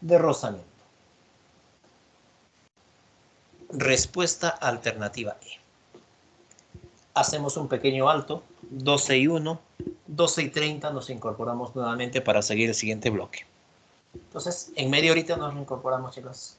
de rozamiento. Respuesta alternativa E. Hacemos un pequeño alto, 12 y 1, 12 y 30 nos incorporamos nuevamente para seguir el siguiente bloque. Entonces, en media horita nos incorporamos, chicos.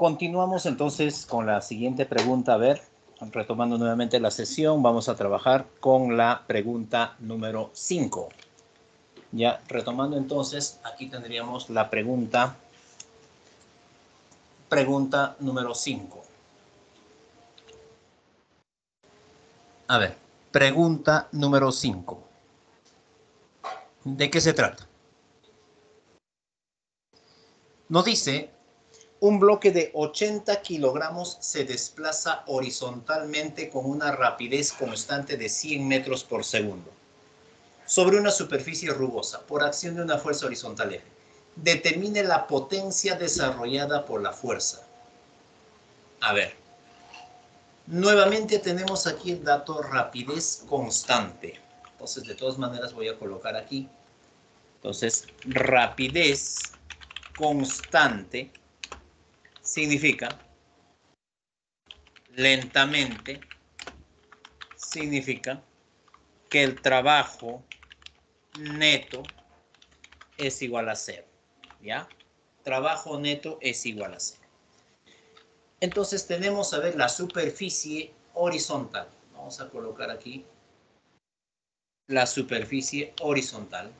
Continuamos entonces con la siguiente pregunta. A ver, retomando nuevamente la sesión, vamos a trabajar con la pregunta número 5. Ya, retomando entonces, aquí tendríamos la pregunta, pregunta número 5. A ver, pregunta número 5. ¿De qué se trata? Nos dice, un bloque de 80 kilogramos se desplaza horizontalmente con una rapidez constante de 100 metros por segundo sobre una superficie rugosa por acción de una fuerza horizontal F. Determine la potencia desarrollada por la fuerza. A ver, nuevamente tenemos aquí el dato rapidez constante. Entonces, de todas maneras voy a colocar aquí. Entonces, rapidez constante significa lentamente, significa que el trabajo neto es igual a cero, ¿ya? Trabajo neto es igual a cero. Entonces tenemos, a ver, la superficie horizontal. Vamos a colocar aquí la superficie horizontal.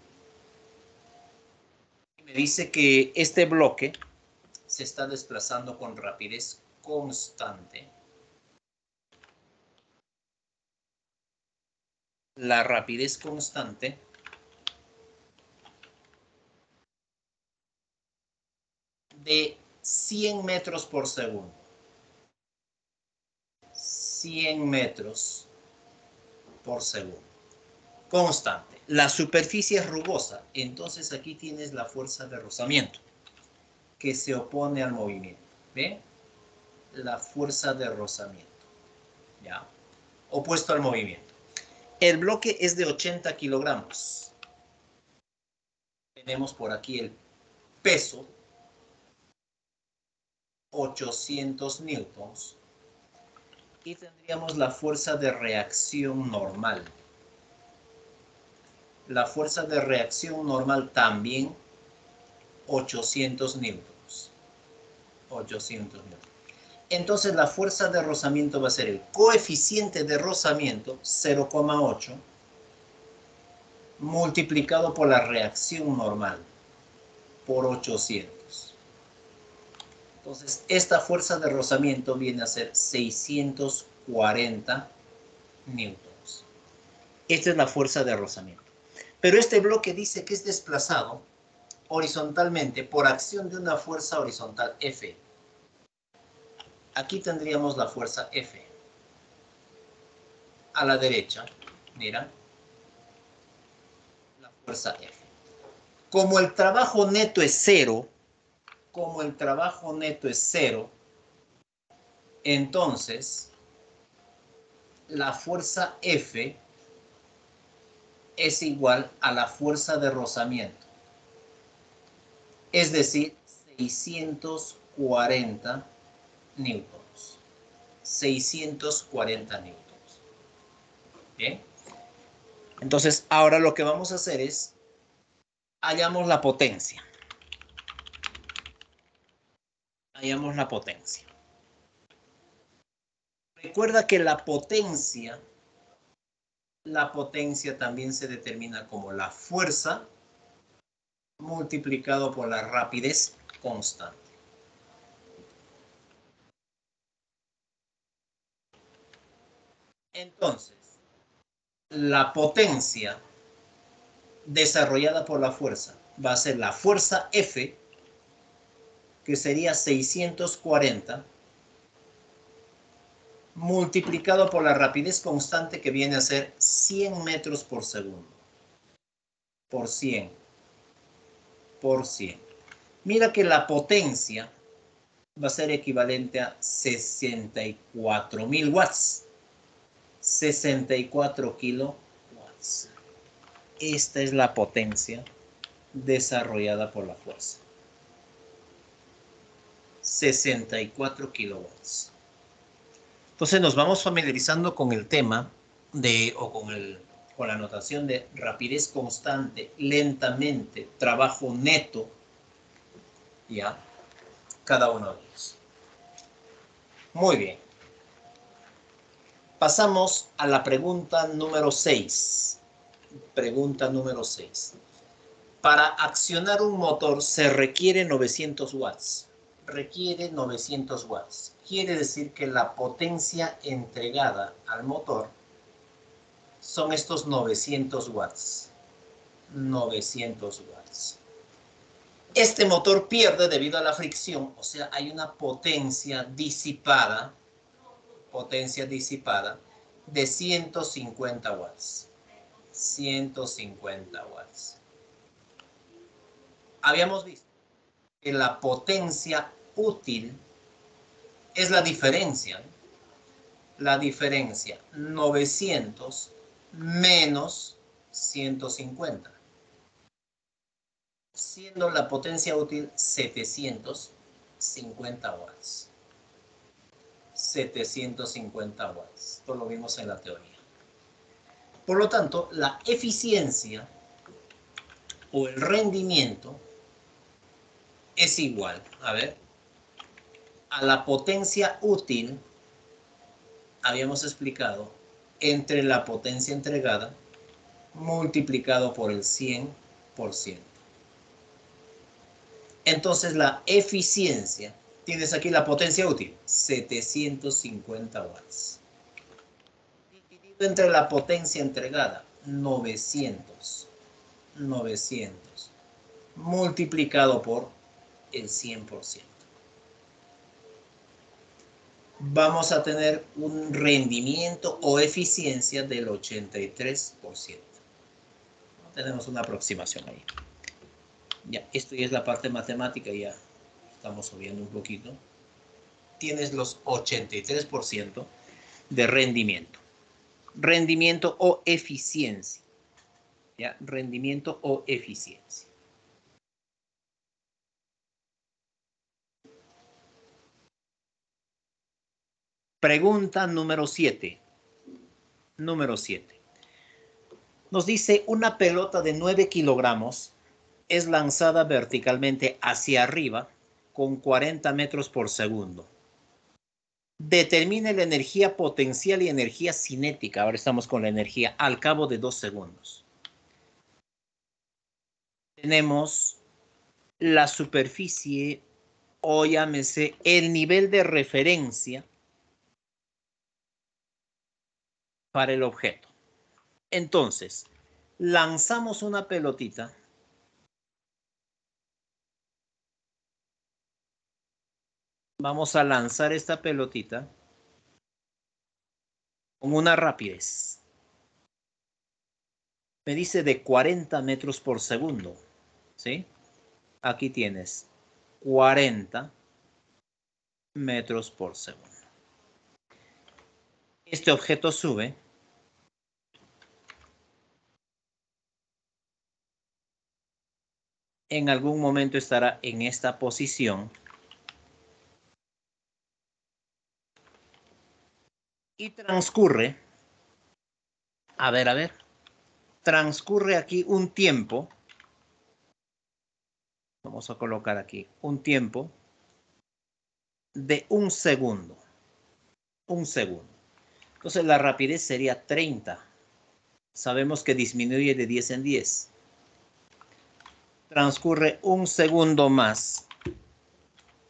Me dice que este bloque se está desplazando con rapidez constante. La rapidez constante de 100 metros por segundo. 100 metros por segundo. Constante. La superficie es rugosa, entonces aquí tienes la fuerza de rozamiento que se opone al movimiento. ¿Ve? La fuerza de rozamiento. ¿Ya? Opuesto al movimiento. El bloque es de 80 kilogramos. Tenemos por aquí el peso 800 newtons y tendríamos la fuerza de reacción normal. La fuerza de reacción normal también 800 newtons. 800 newtons. Entonces la fuerza de rozamiento va a ser el coeficiente de rozamiento 0,8 multiplicado por la reacción normal por 800. Entonces, esta fuerza de rozamiento viene a ser 640 newtons. Esta es la fuerza de rozamiento. Pero este bloque dice que es desplazado horizontalmente por acción de una fuerza horizontal F. Aquí tendríamos la fuerza F. A la derecha, mira, la fuerza F. Como el trabajo neto es cero, como el trabajo neto es cero, entonces la fuerza F es igual a la fuerza de rozamiento. Es decir, 640 newtons. 640 newtons. ¿Bien? Entonces, ahora lo que vamos a hacer es, hallamos la potencia. hallamos la potencia. Recuerda que la potencia, la potencia también se determina como la fuerza multiplicado por la rapidez constante. Entonces, la potencia desarrollada por la fuerza va a ser la fuerza F que sería 640, multiplicado por la rapidez constante que viene a ser 100 metros por segundo. Por 100. Por 100. Mira que la potencia va a ser equivalente a 64 mil watts. 64 kilowatts. Esta es la potencia desarrollada por la fuerza. 64 kilowatts. Entonces nos vamos familiarizando con el tema de, o con, el, con la notación de rapidez constante, lentamente, trabajo neto, ya, cada uno de ellos. Muy bien. Pasamos a la pregunta número 6. Pregunta número 6. Para accionar un motor se requiere 900 watts. Requiere 900 watts. Quiere decir que la potencia entregada al motor son estos 900 watts. 900 watts. Este motor pierde debido a la fricción, o sea, hay una potencia disipada, potencia disipada de 150 watts. 150 watts. Habíamos visto que la potencia útil es la diferencia. La diferencia 900 menos 150 siendo la potencia útil 750 watts. 750 watts. Esto lo vimos en la teoría. Por lo tanto, la eficiencia o el rendimiento es igual, a ver, a la potencia útil, habíamos explicado, entre la potencia entregada multiplicado por el 100%. Entonces la eficiencia, tienes aquí la potencia útil, 750 watts. Dividido entre la potencia entregada, 900. 900. Multiplicado por el 100%. Vamos a tener un rendimiento o eficiencia del 83%. Tenemos una aproximación ahí. Ya, esto ya es la parte matemática, ya estamos subiendo un poquito. Tienes los 83% de rendimiento. Rendimiento o eficiencia. Ya, rendimiento o eficiencia. Pregunta número 7. Número 7. Nos dice una pelota de 9 kilogramos es lanzada verticalmente hacia arriba con 40 metros por segundo. Determine la energía potencial y energía cinética. Ahora estamos con la energía al cabo de dos segundos. Tenemos la superficie o llámese el nivel de referencia para el objeto. Entonces, lanzamos una pelotita Vamos a lanzar esta pelotita con una rapidez. Me dice de 40 metros por segundo. ¿Sí? Aquí tienes 40 metros por segundo. Este objeto sube. En algún momento estará en esta posición y transcurre, a ver, a ver, transcurre aquí un tiempo, vamos a colocar aquí un tiempo de un segundo, un segundo. Entonces la rapidez sería 30. Sabemos que disminuye de 10 en 10. Transcurre un segundo más,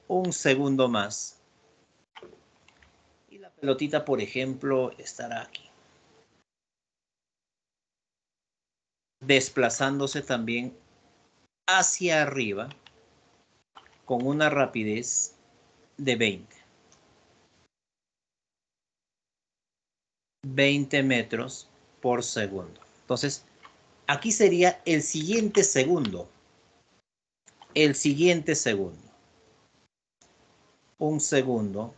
un segundo más pelotita, por ejemplo, estará aquí. Desplazándose también hacia arriba con una rapidez de 20. 20 metros por segundo. Entonces, aquí sería el siguiente segundo. El siguiente segundo. Un segundo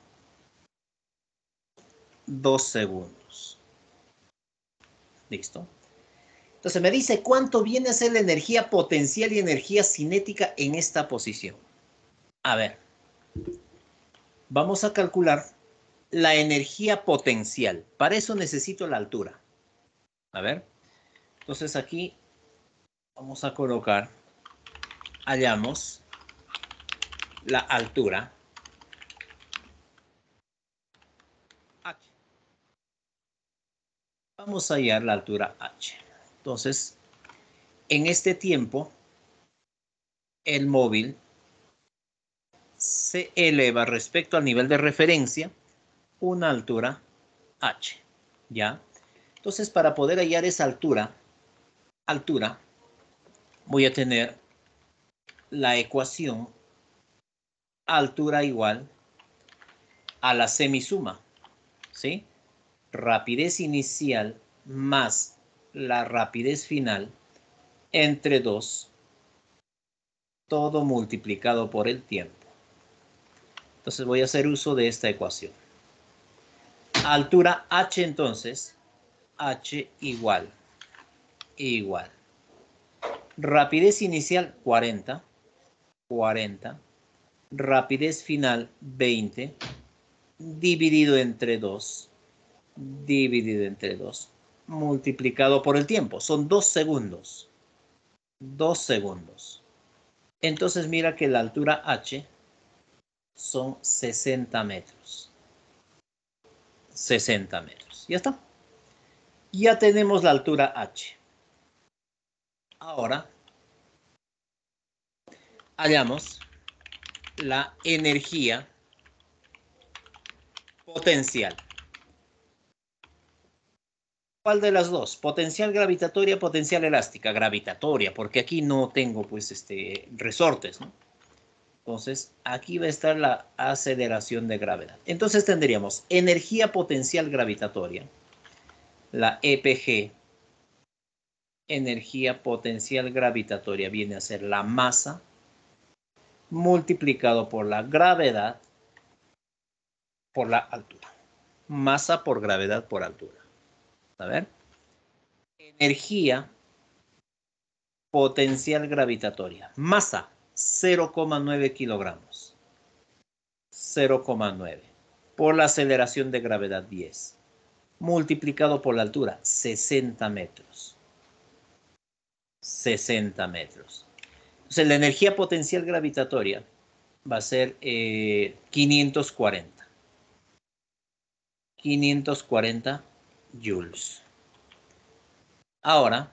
dos segundos. ¿Listo? Entonces me dice cuánto viene a ser la energía potencial y energía cinética en esta posición. A ver, vamos a calcular la energía potencial. Para eso necesito la altura. A ver. Entonces aquí vamos a colocar, hallamos la altura. H. Vamos a hallar la altura H. Entonces, en este tiempo, el móvil se eleva respecto al nivel de referencia una altura h. ¿Ya? Entonces, para poder hallar esa altura, altura, voy a tener la ecuación altura igual a la semisuma, ¿sí? Rapidez inicial más la rapidez final entre 2, todo multiplicado por el tiempo. Entonces voy a hacer uso de esta ecuación. Altura h entonces, h igual, igual. Rapidez inicial 40, 40. Rapidez final 20, dividido entre 2, dividido entre 2, multiplicado por el tiempo. Son 2 segundos. 2 segundos. Entonces mira que la altura h son 60 metros. 60 metros. Ya está. Ya tenemos la altura h. Ahora, hallamos la energía potencial. ¿Cuál de las dos? Potencial gravitatoria, potencial elástica. Gravitatoria, porque aquí no tengo pues este resortes, ¿no? Entonces, aquí va a estar la aceleración de gravedad. Entonces tendríamos energía potencial gravitatoria, la EPG, energía potencial gravitatoria viene a ser la masa multiplicado por la gravedad por la altura. Masa por gravedad por altura. A ver. Energía potencial gravitatoria. Masa 0,9 kilogramos. 0,9. Por la aceleración de gravedad 10. Multiplicado por la altura 60 metros. 60 metros. Entonces la energía potencial gravitatoria va a ser 540. Eh, 540 joules. Ahora,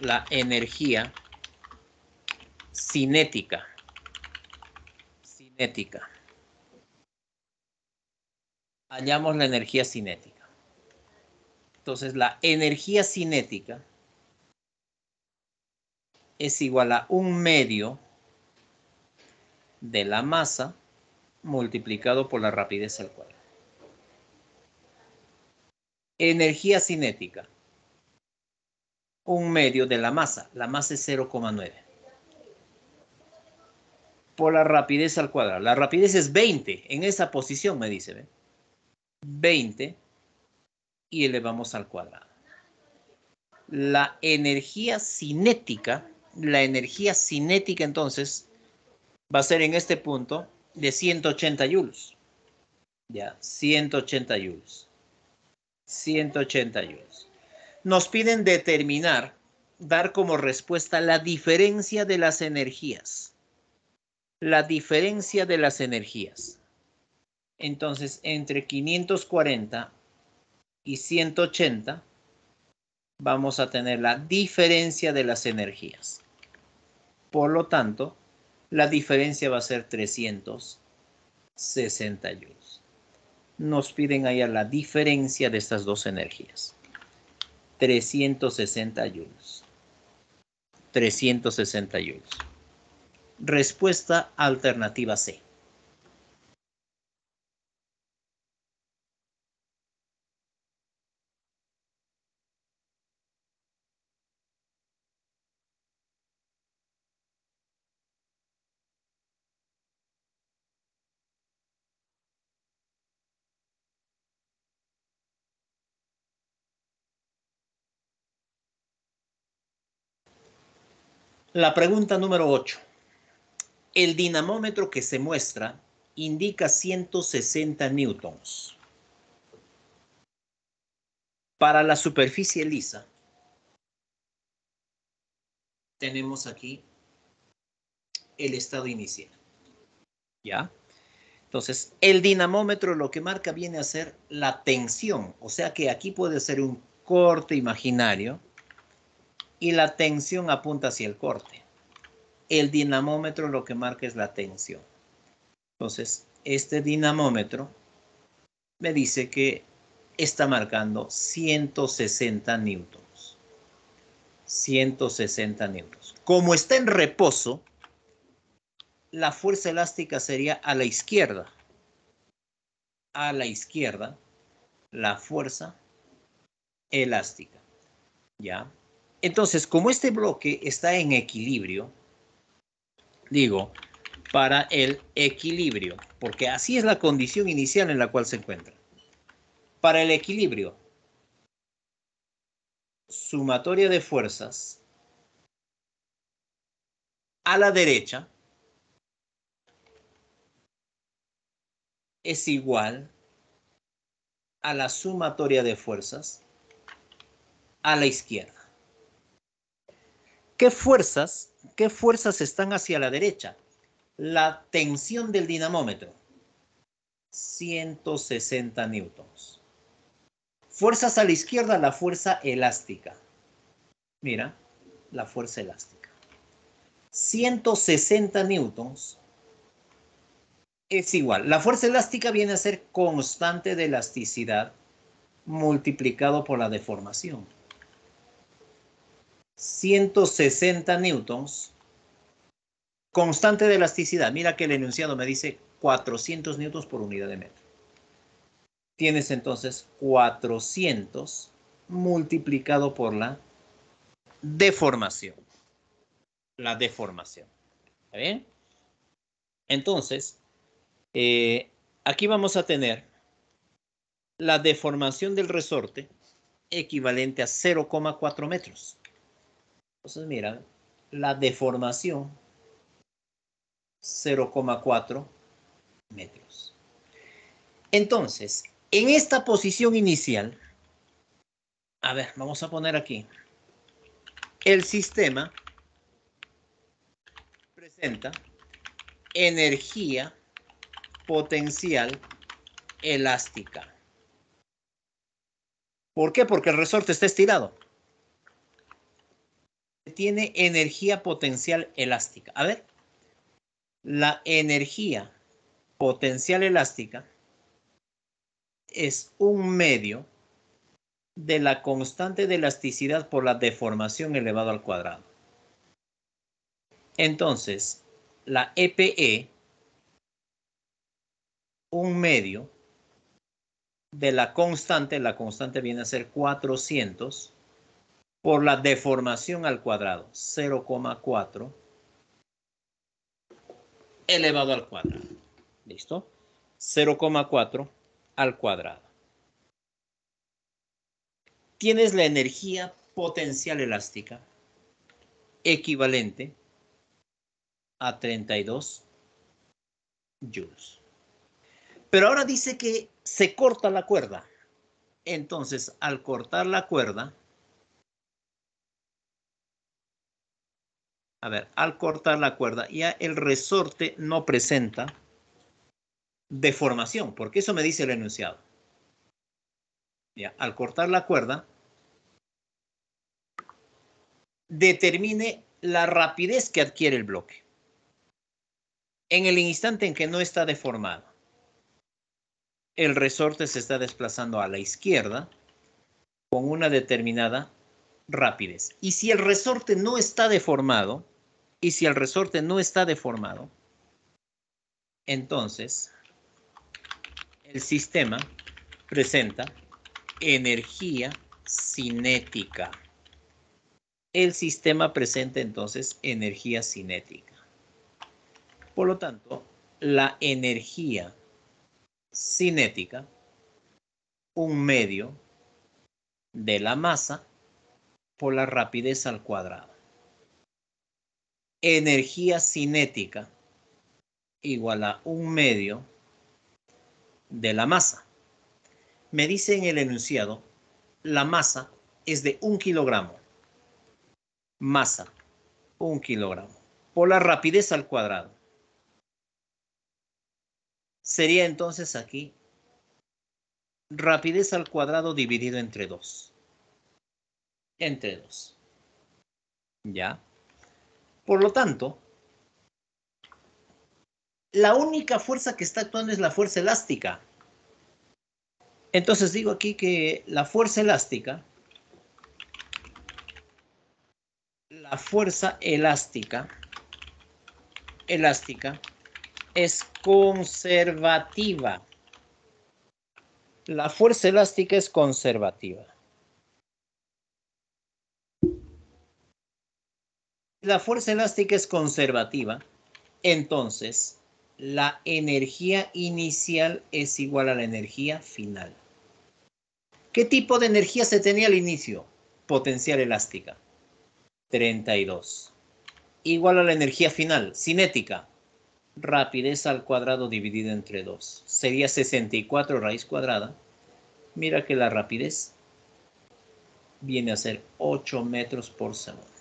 la energía cinética. Cinética. Hallamos la energía cinética. Entonces, la energía cinética es igual a un medio de la masa multiplicado por la rapidez al cuadrado. Energía cinética. Un medio de la masa. La masa es 0,9. Por la rapidez al cuadrado. La rapidez es 20. En esa posición me dice. 20 y elevamos al cuadrado. La energía cinética, la energía cinética entonces va a ser en este punto de 180 joules. Ya, 180 joules. 180 joules. Nos piden determinar, dar como respuesta la diferencia de las energías. La diferencia de las energías. Entonces, entre 540 y 180, vamos a tener la diferencia de las energías. Por lo tanto, la diferencia va a ser 360 joules. Nos piden allá la diferencia de estas dos energías. 360 joules. 360 joules. Respuesta alternativa C. La pregunta número 8. El dinamómetro que se muestra indica 160 newtons. Para la superficie lisa, tenemos aquí el estado inicial. ¿Ya? Entonces, el dinamómetro lo que marca viene a ser la tensión, o sea que aquí puede ser un corte imaginario y la tensión apunta hacia el corte. El dinamómetro lo que marca es la tensión. Entonces, este dinamómetro me dice que está marcando 160 newtons. 160 newtons. Como está en reposo, la fuerza elástica sería a la izquierda. A la izquierda, la fuerza elástica. ¿Ya? Entonces, como este bloque está en equilibrio, digo, para el equilibrio, porque así es la condición inicial en la cual se encuentra. Para el equilibrio, sumatoria de fuerzas a la derecha es igual a la sumatoria de fuerzas a la izquierda. ¿Qué fuerzas, qué fuerzas están hacia la derecha? La tensión del dinamómetro, 160 newtons. Fuerzas a la izquierda, la fuerza elástica. Mira, la fuerza elástica. 160 newtons es igual. La fuerza elástica viene a ser constante de elasticidad multiplicado por la deformación. 160 newtons, constante de elasticidad. Mira que el enunciado me dice 400 newtons por unidad de metro. Tienes entonces 400 multiplicado por la deformación. La deformación. ¿Está bien? Entonces, eh, aquí vamos a tener la deformación del resorte equivalente a 0,4 metros. Entonces, mira, la deformación 0,4 metros. Entonces, en esta posición inicial, a ver, vamos a poner aquí, el sistema presenta energía potencial elástica. ¿Por qué? Porque el resorte está estirado tiene energía potencial elástica. A ver, la energía potencial elástica es un medio de la constante de elasticidad por la deformación elevado al cuadrado. Entonces, la EPE, un medio de la constante, la constante viene a ser 400 por la deformación al cuadrado, 0,4 elevado al cuadrado. ¿Listo? 0,4 al cuadrado. Tienes la energía potencial elástica equivalente a 32 joules. Pero ahora dice que se corta la cuerda. Entonces, al cortar la cuerda, A ver, al cortar la cuerda, ya el resorte no presenta deformación, porque eso me dice el enunciado. Ya, al cortar la cuerda, determine la rapidez que adquiere el bloque. En el instante en que no está deformado, el resorte se está desplazando a la izquierda con una determinada rapidez. Y si el resorte no está deformado, y si el resorte no está deformado, entonces el sistema presenta energía cinética. El sistema presenta entonces energía cinética. Por lo tanto, la energía cinética, un medio de la masa por la rapidez al cuadrado. Energía cinética igual a un medio de la masa. Me dice en el enunciado, la masa es de un kilogramo. Masa, un kilogramo. Por la rapidez al cuadrado. sería entonces aquí rapidez al cuadrado dividido entre 2. Entre 2. ¿Ya? Por lo tanto, la única fuerza que está actuando es la fuerza elástica. Entonces digo aquí que la fuerza elástica, la fuerza elástica, elástica, es conservativa. La fuerza elástica es conservativa. La fuerza elástica es conservativa, entonces la energía inicial es igual a la energía final. ¿Qué tipo de energía se tenía al inicio? Potencial elástica. 32. Igual a la energía final, cinética. Rapidez al cuadrado dividido entre 2. Sería 64 raíz cuadrada. Mira que la rapidez viene a ser 8 metros por segundo.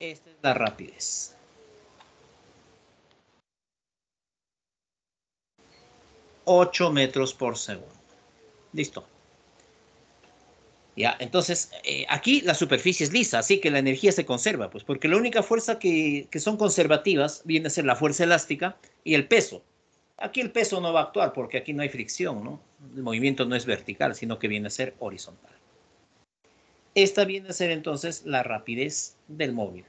Esta es la rapidez. Ocho metros por segundo. Listo. Ya, entonces, eh, aquí la superficie es lisa, así que la energía se conserva, pues porque la única fuerza que, que son conservativas viene a ser la fuerza elástica y el peso. Aquí el peso no va a actuar porque aquí no hay fricción, ¿no? El movimiento no es vertical, sino que viene a ser horizontal. Esta viene a ser entonces la rapidez del móvil.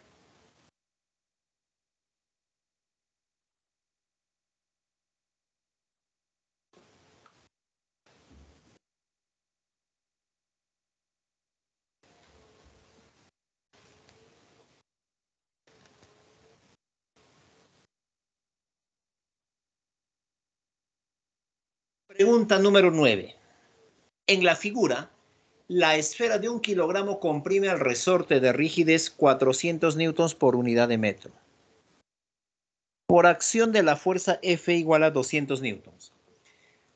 Pregunta número 9. En la figura, la esfera de un kilogramo comprime al resorte de rigidez 400 newtons por unidad de metro. Por acción de la fuerza F igual a 200 newtons.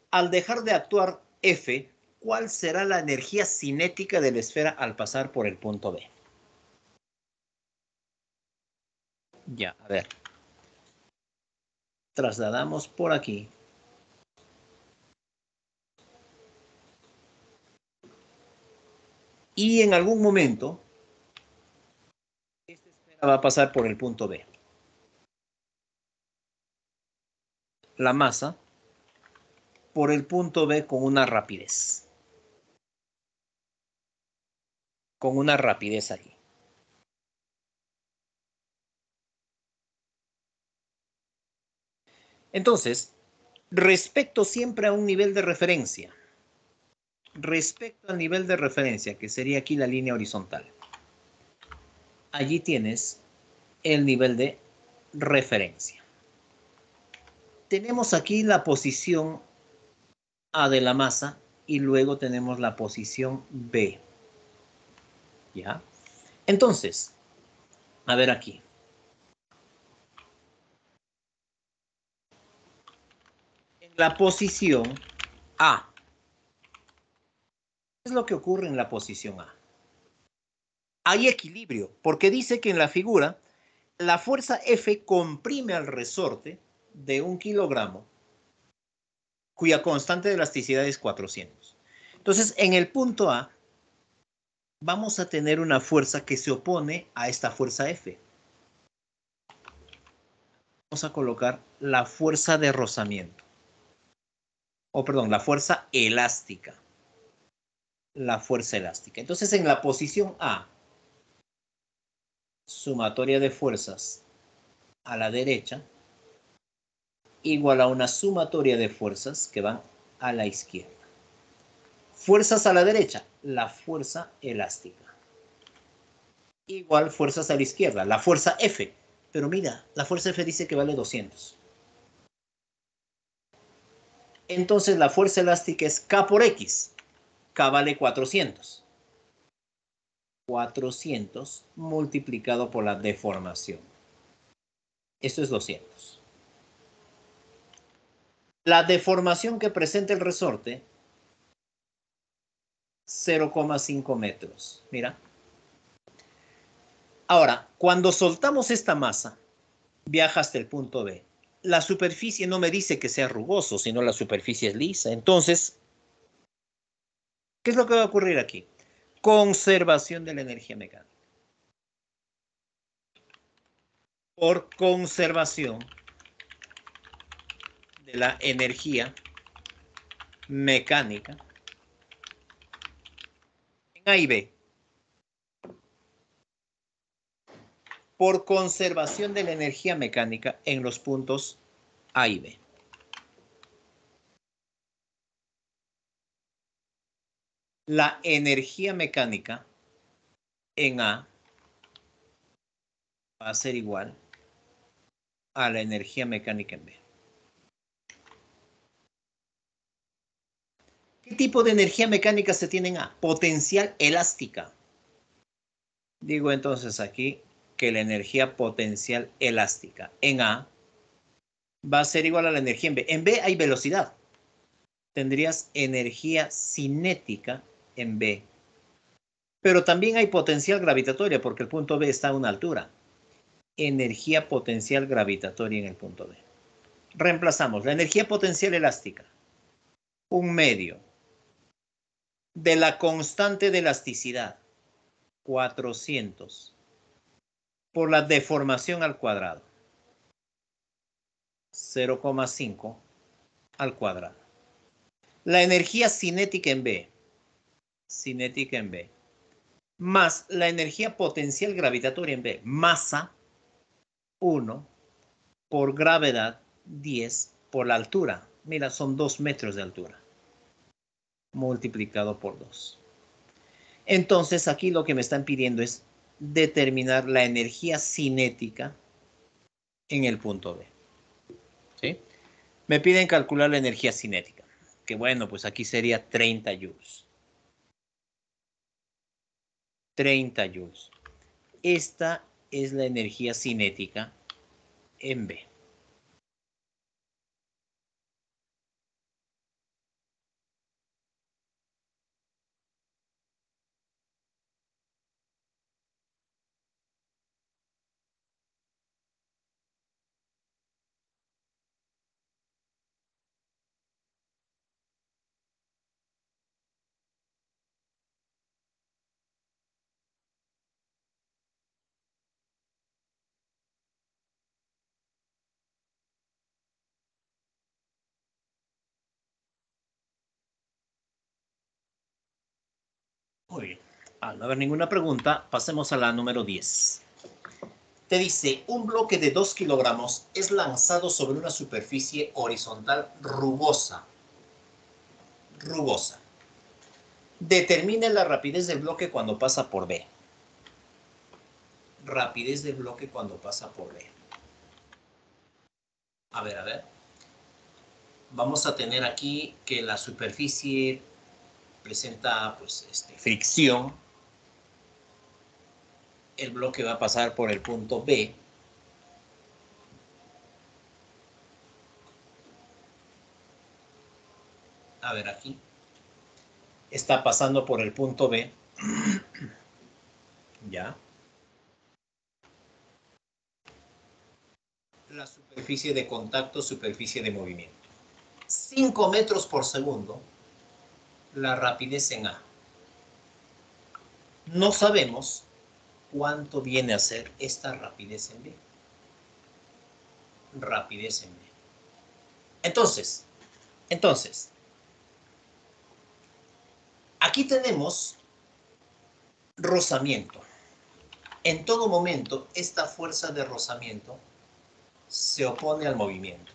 Al dejar de actuar F, ¿cuál será la energía cinética de la esfera al pasar por el punto B? Ya, a ver. Trasladamos por aquí y en algún momento esta esfera va a pasar por el punto B. La masa por el punto B con una rapidez. Con una rapidez ahí. Entonces, respecto siempre a un nivel de referencia, respecto al nivel de referencia, que sería aquí la línea horizontal. Allí tienes el nivel de referencia. Tenemos aquí la posición A de la masa y luego tenemos la posición B. ¿Ya? Entonces, a ver aquí. En la posición A es lo que ocurre en la posición A? Hay equilibrio, porque dice que en la figura la fuerza F comprime al resorte de un kilogramo cuya constante de elasticidad es 400. Entonces, en el punto A, vamos a tener una fuerza que se opone a esta fuerza F. Vamos a colocar la fuerza de rozamiento. O perdón, la fuerza elástica la fuerza elástica. Entonces, en la posición A, sumatoria de fuerzas a la derecha, igual a una sumatoria de fuerzas que van a la izquierda. Fuerzas a la derecha, la fuerza elástica. Igual fuerzas a la izquierda, la fuerza F. Pero mira, la fuerza F dice que vale 200. Entonces la fuerza elástica es K por X. K vale 400. 400 multiplicado por la deformación. Esto es 200. La deformación que presenta el resorte, 0,5 metros. Mira. Ahora, cuando soltamos esta masa, viaja hasta el punto B. La superficie no me dice que sea rugoso, sino la superficie es lisa. Entonces, ¿qué es lo que va a ocurrir aquí? Conservación de la energía mecánica. Por conservación de la energía mecánica en A y B. por conservación de la energía mecánica en los puntos A y B. La energía mecánica en A va a ser igual a la energía mecánica en B. ¿Qué tipo de energía mecánica se tiene en A? Potencial elástica. Digo entonces aquí que la energía potencial elástica en A va a ser igual a la energía en B. En B hay velocidad. Tendrías energía cinética en B. Pero también hay potencial gravitatoria porque el punto B está a una altura. Energía potencial gravitatoria en el punto B. Reemplazamos la energía potencial elástica. Un medio de la constante de elasticidad. 400 por la deformación al cuadrado. 0,5 al cuadrado. La energía cinética en B, cinética en B, más la energía potencial gravitatoria en B, masa 1 por gravedad 10 por la altura. Mira, son 2 metros de altura multiplicado por 2. Entonces aquí lo que me están pidiendo es determinar la energía cinética en el punto B. ¿Sí? Me piden calcular la energía cinética, que bueno, pues aquí sería 30 joules. 30 joules. Esta es la energía cinética en B. Muy bien. Al no haber ninguna pregunta, pasemos a la número 10. Te dice, un bloque de 2 kilogramos es lanzado sobre una superficie horizontal rugosa. Rugosa. Determine la rapidez del bloque cuando pasa por B. Rapidez del bloque cuando pasa por B. A ver, a ver. Vamos a tener aquí que la superficie presenta pues, este, fricción, el bloque va a pasar por el punto B. A ver aquí. Está pasando por el punto B. ya. La superficie de contacto, superficie de movimiento. 5 metros por segundo la rapidez en A. No sabemos cuánto viene a ser esta rapidez en B. Rapidez en B. Entonces, entonces, aquí tenemos rozamiento. En todo momento, esta fuerza de rozamiento se opone al movimiento.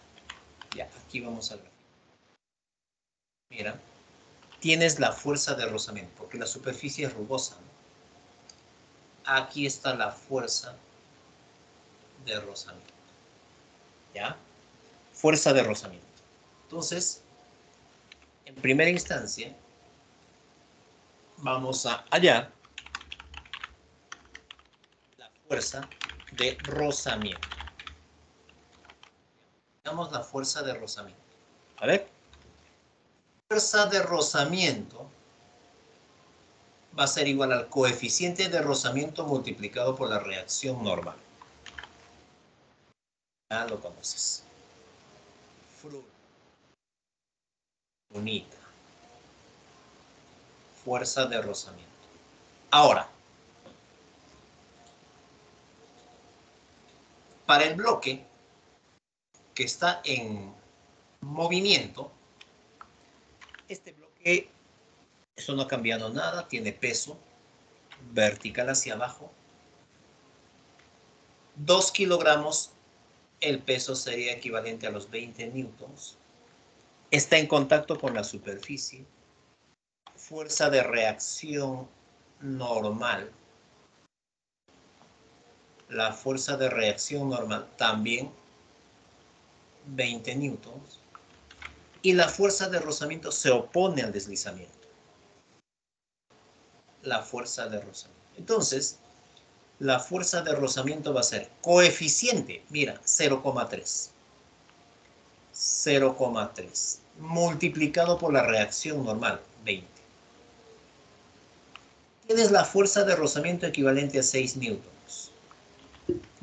Ya, aquí vamos a ver. Mira, tienes la fuerza de rozamiento, porque la superficie es rugosa. Aquí está la fuerza de rozamiento. ¿Ya? Fuerza de rozamiento. Entonces, en primera instancia, vamos a hallar la fuerza de rozamiento. Damos la fuerza de rozamiento. A ver fuerza de rozamiento va a ser igual al coeficiente de rozamiento multiplicado por la reacción normal. Ya lo conoces. Unita. Fuerza de rozamiento. Ahora, para el bloque que está en movimiento, este bloque, eso no ha cambiado nada, tiene peso vertical hacia abajo. 2 kilogramos, el peso sería equivalente a los 20 newtons. Está en contacto con la superficie. Fuerza de reacción normal. La fuerza de reacción normal también 20 newtons. Y la fuerza de rozamiento se opone al deslizamiento. La fuerza de rozamiento. Entonces, la fuerza de rozamiento va a ser coeficiente, mira, 0,3. 0,3 multiplicado por la reacción normal, 20. Tienes la fuerza de rozamiento equivalente a 6 newtons.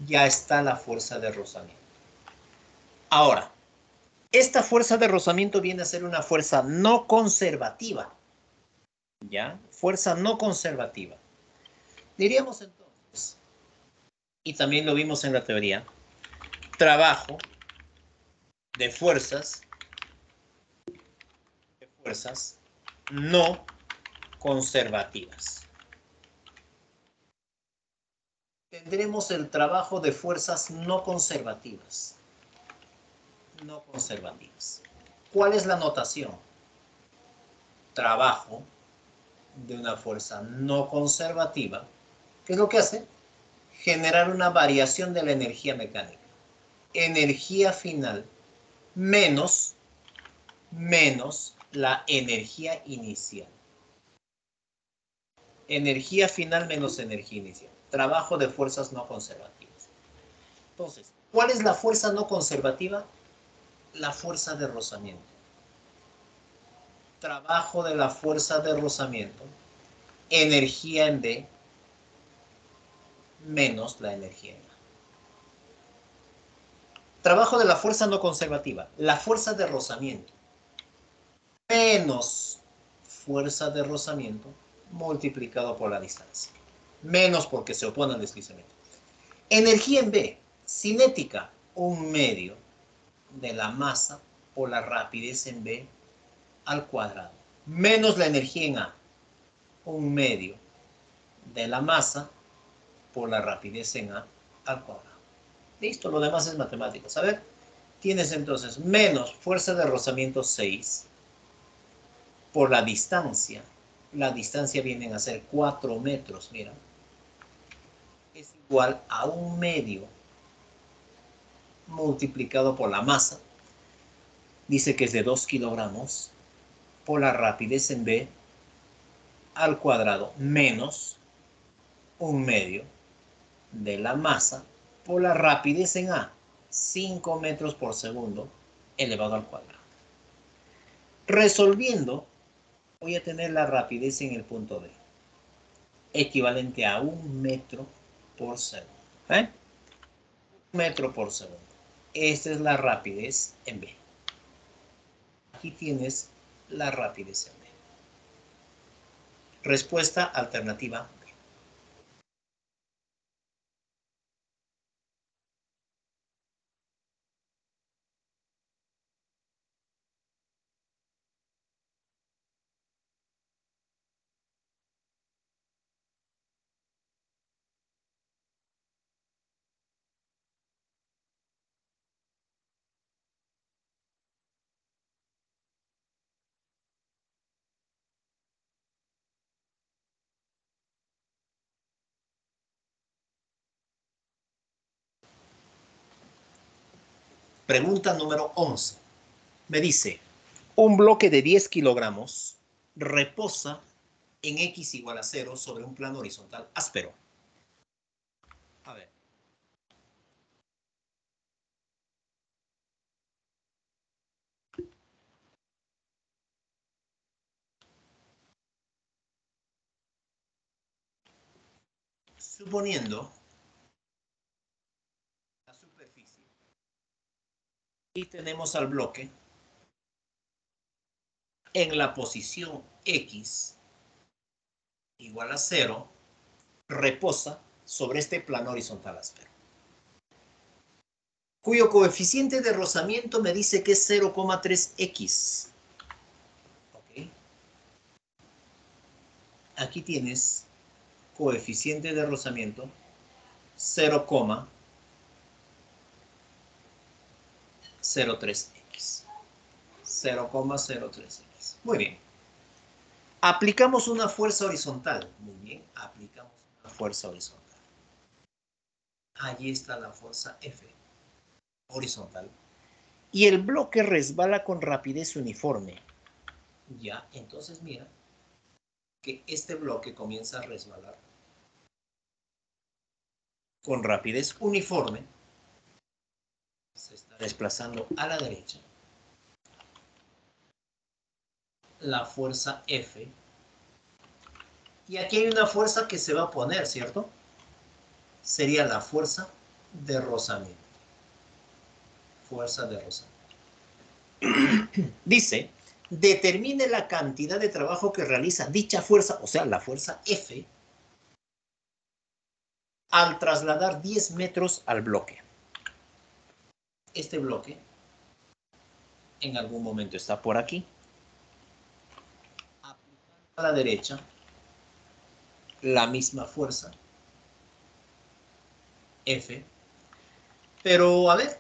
Ya está la fuerza de rozamiento. Ahora, esta fuerza de rozamiento viene a ser una fuerza no conservativa. ¿Ya? Fuerza no conservativa. Diríamos entonces, y también lo vimos en la teoría, trabajo de fuerzas, de fuerzas no conservativas. Tendremos el trabajo de fuerzas no conservativas. No conservativas. ¿Cuál es la notación? Trabajo de una fuerza no conservativa. ¿Qué es lo que hace? Generar una variación de la energía mecánica. Energía final menos, menos la energía inicial. Energía final menos energía inicial. Trabajo de fuerzas no conservativas. Entonces, ¿cuál es la fuerza no conservativa? La fuerza de rozamiento. Trabajo de la fuerza de rozamiento. Energía en B menos la energía en A. Trabajo de la fuerza no conservativa. La fuerza de rozamiento menos fuerza de rozamiento multiplicado por la distancia. Menos porque se opone al deslizamiento. Energía en B, cinética, un medio de la masa por la rapidez en B al cuadrado. Menos la energía en A, un medio de la masa por la rapidez en A al cuadrado. Listo, lo demás es matemáticas. A ver, tienes entonces menos fuerza de rozamiento 6 por la distancia. La distancia viene a ser 4 metros, mira. Es igual a un medio multiplicado por la masa. Dice que es de 2 kilogramos por la rapidez en B al cuadrado menos un medio de la masa por la rapidez en A, 5 metros por segundo elevado al cuadrado. Resolviendo, voy a tener la rapidez en el punto B, equivalente a un metro por segundo. ¿eh? Un metro por segundo. Esta es la rapidez en B. Aquí tienes la rapidez en B. Respuesta alternativa Pregunta número 11. Me dice, un bloque de 10 kilogramos reposa en X igual a 0 sobre un plano horizontal áspero. A ver. Suponiendo Y tenemos al bloque en la posición X igual a 0, reposa sobre este plano horizontal áspero, cuyo coeficiente de rozamiento me dice que es 0,3x. Aquí tienes coeficiente de rozamiento 0,03x. 0,03x. Muy bien. Aplicamos una fuerza horizontal. Muy bien, aplicamos una fuerza horizontal. Allí está la fuerza F, horizontal. Y el bloque resbala con rapidez uniforme. Ya, entonces mira que este bloque comienza a resbalar con rapidez uniforme. Desplazando a la derecha. La fuerza F. Y aquí hay una fuerza que se va a poner, ¿cierto? Sería la fuerza de rozamiento. Fuerza de rozamiento. Dice, determine la cantidad de trabajo que realiza dicha fuerza, o sea, la fuerza F, al trasladar 10 metros al bloque. Este bloque en algún momento está por aquí. a la derecha la misma fuerza. F. Pero, a ver.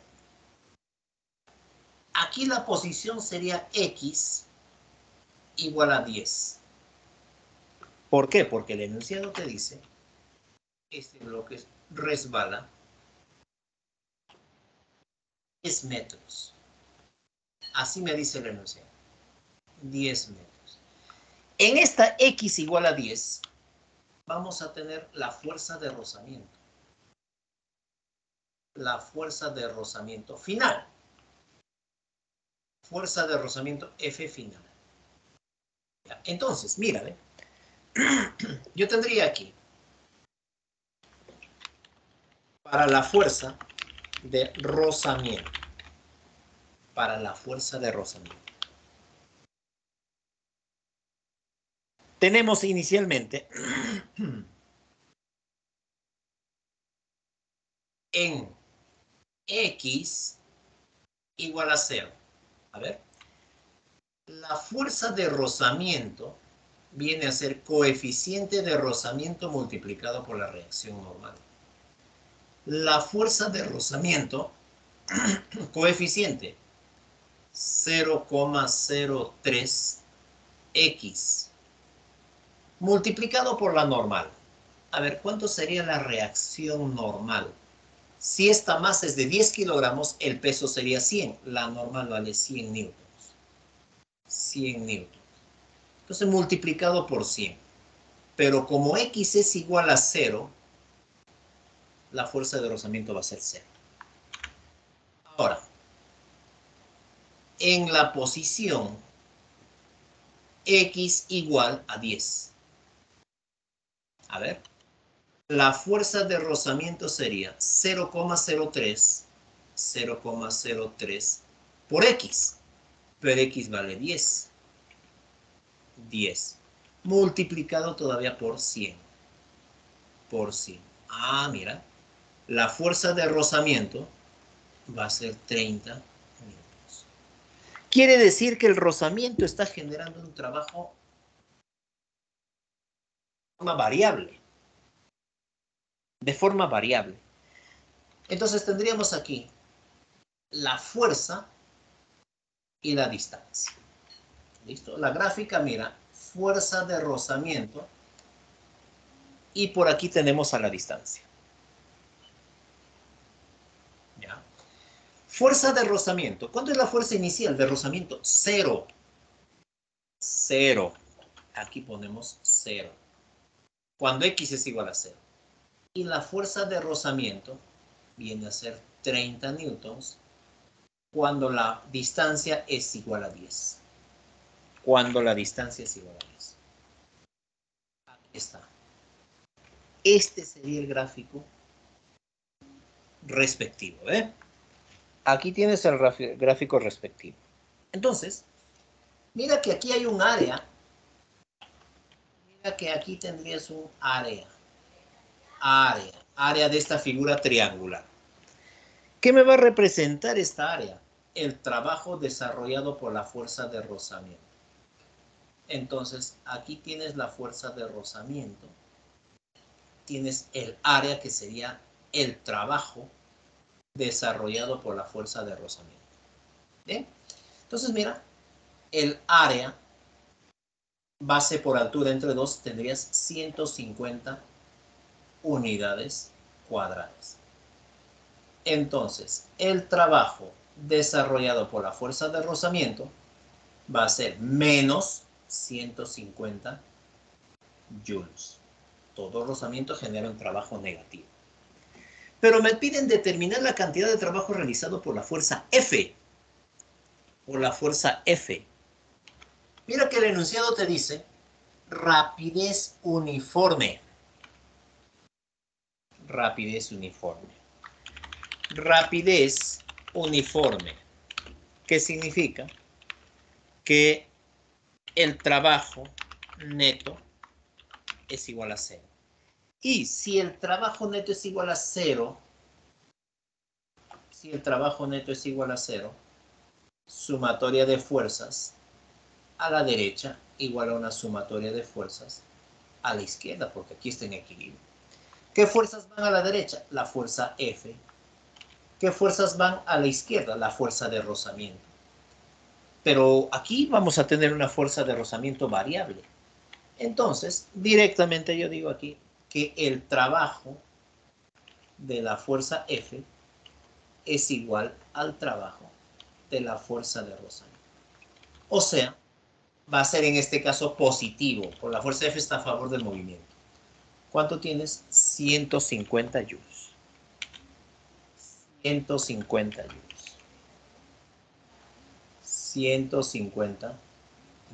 Aquí la posición sería X igual a 10. ¿Por qué? Porque el enunciado te dice este bloque resbala 10 metros. Así me dice el enunciado. 10 metros. En esta X igual a 10, vamos a tener la fuerza de rozamiento. La fuerza de rozamiento final. Fuerza de rozamiento F final. Entonces, mírale. Yo tendría aquí para la fuerza de rozamiento. Para la fuerza de rozamiento. Tenemos inicialmente en X igual a cero. A ver. La fuerza de rozamiento viene a ser coeficiente de rozamiento multiplicado por la reacción normal la fuerza de rozamiento, coeficiente 0,03x multiplicado por la normal. A ver, ¿cuánto sería la reacción normal? Si esta masa es de 10 kilogramos, el peso sería 100. La normal vale 100 newtons. 100 newtons. Entonces multiplicado por 100. Pero como x es igual a 0, la fuerza de rozamiento va a ser cero. Ahora, en la posición x igual a 10. A ver, la fuerza de rozamiento sería 0,03, 0,03 por x, pero x vale 10. 10 multiplicado todavía por 100. Por 100. Ah, mira, la fuerza de rozamiento va a ser 30 minutos. Quiere decir que el rozamiento está generando un trabajo de forma variable. De forma variable. Entonces tendríamos aquí la fuerza y la distancia. ¿Listo? La gráfica, mira, fuerza de rozamiento y por aquí tenemos a la distancia. Fuerza de rozamiento. ¿Cuánto es la fuerza inicial de rozamiento? Cero. Cero. Aquí ponemos cero. Cuando X es igual a cero. Y la fuerza de rozamiento viene a ser 30 newtons cuando la distancia es igual a 10. Cuando la distancia es igual a 10. Aquí está. Este sería el gráfico respectivo. ¿eh? aquí tienes el gráfico respectivo. Entonces, mira que aquí hay un área. Mira que aquí tendrías un área. Área. Área de esta figura triangular. ¿Qué me va a representar esta área? El trabajo desarrollado por la fuerza de rozamiento. Entonces, aquí tienes la fuerza de rozamiento. Tienes el área que sería el trabajo desarrollado por la fuerza de rozamiento. ¿Bien? Entonces, mira, el área base por altura entre dos tendrías 150 unidades cuadradas. Entonces, el trabajo desarrollado por la fuerza de rozamiento va a ser menos 150 joules. Todo rozamiento genera un trabajo negativo. Pero me piden determinar la cantidad de trabajo realizado por la fuerza F. Por la fuerza F. Mira que el enunciado te dice rapidez uniforme. Rapidez uniforme. Rapidez uniforme. ¿Qué significa? Que el trabajo neto es igual a cero. Y si el trabajo neto es igual a cero, si el trabajo neto es igual a cero, sumatoria de fuerzas a la derecha igual a una sumatoria de fuerzas a la izquierda, porque aquí está en equilibrio. ¿Qué fuerzas van a la derecha? La fuerza F. ¿Qué fuerzas van a la izquierda? La fuerza de rozamiento. Pero aquí vamos a tener una fuerza de rozamiento variable. Entonces, directamente yo digo aquí que el trabajo de la fuerza F es igual al trabajo de la fuerza de rozamiento. O sea, va a ser en este caso positivo, por la fuerza F está a favor del movimiento. ¿Cuánto tienes? 150 joules. 150 joules. 150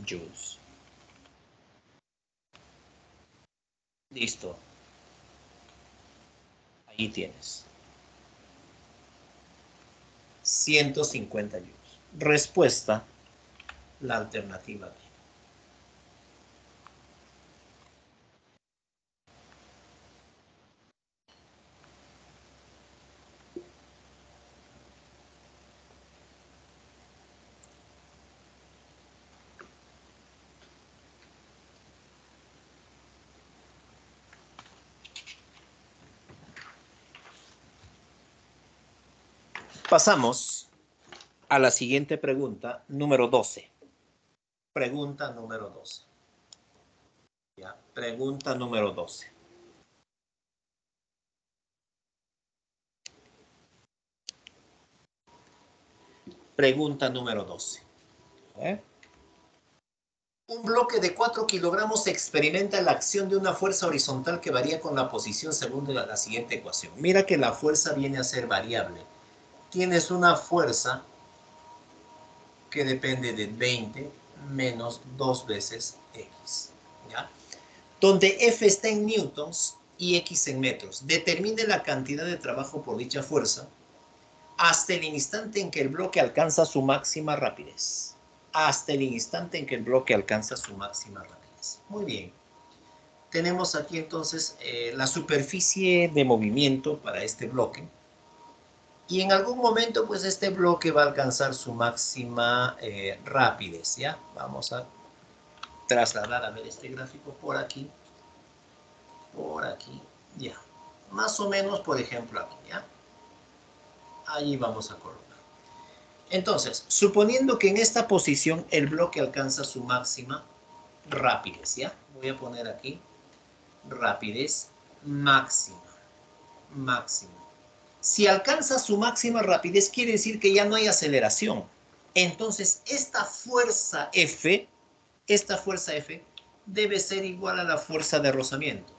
joules. Listo. Ahí tienes. 150 joules. Respuesta, la alternativa Pasamos a la siguiente pregunta, número 12. Pregunta número 12. Ya, pregunta número 12. Pregunta número 12. Un bloque de 4 kilogramos experimenta la acción de una fuerza horizontal que varía con la posición según la siguiente ecuación. Mira que la fuerza viene a ser variable tienes una fuerza que depende de 20 menos 2 veces X. ¿ya? Donde F está en newtons y X en metros. Determine la cantidad de trabajo por dicha fuerza hasta el instante en que el bloque alcanza su máxima rapidez. Hasta el instante en que el bloque alcanza su máxima rapidez. Muy bien. Tenemos aquí entonces eh, la superficie de movimiento para este bloque y en algún momento pues este bloque va a alcanzar su máxima eh, rapidez, ¿ya? Vamos a trasladar a ver este gráfico por aquí, por aquí, ya. Más o menos, por ejemplo, aquí, ¿ya? Allí vamos a colocar. Entonces, suponiendo que en esta posición el bloque alcanza su máxima rapidez, ¿ya? Voy a poner aquí rapidez máxima, máxima. Si alcanza su máxima rapidez, quiere decir que ya no hay aceleración. Entonces, esta fuerza F, esta fuerza F, debe ser igual a la fuerza de rozamiento.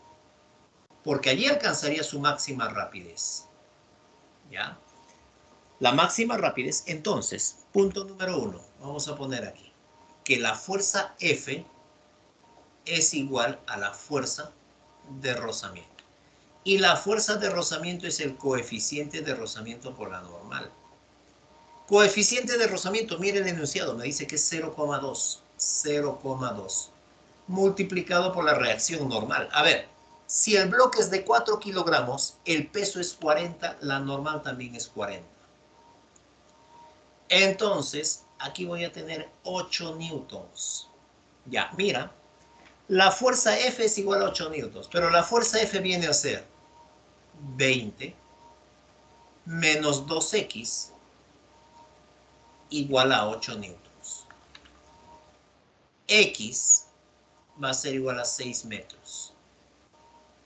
Porque allí alcanzaría su máxima rapidez. ¿Ya? La máxima rapidez, entonces, punto número uno, vamos a poner aquí, que la fuerza F es igual a la fuerza de rozamiento. Y la fuerza de rozamiento es el coeficiente de rozamiento por la normal. Coeficiente de rozamiento, mire el enunciado, me dice que es 0,2. 0,2. Multiplicado por la reacción normal. A ver, si el bloque es de 4 kilogramos, el peso es 40, la normal también es 40. Entonces, aquí voy a tener 8 newtons. Ya, mira, la fuerza F es igual a 8 newtons, pero la fuerza F viene a ser 20 menos 2x igual a 8 newtons. X va a ser igual a 6 metros.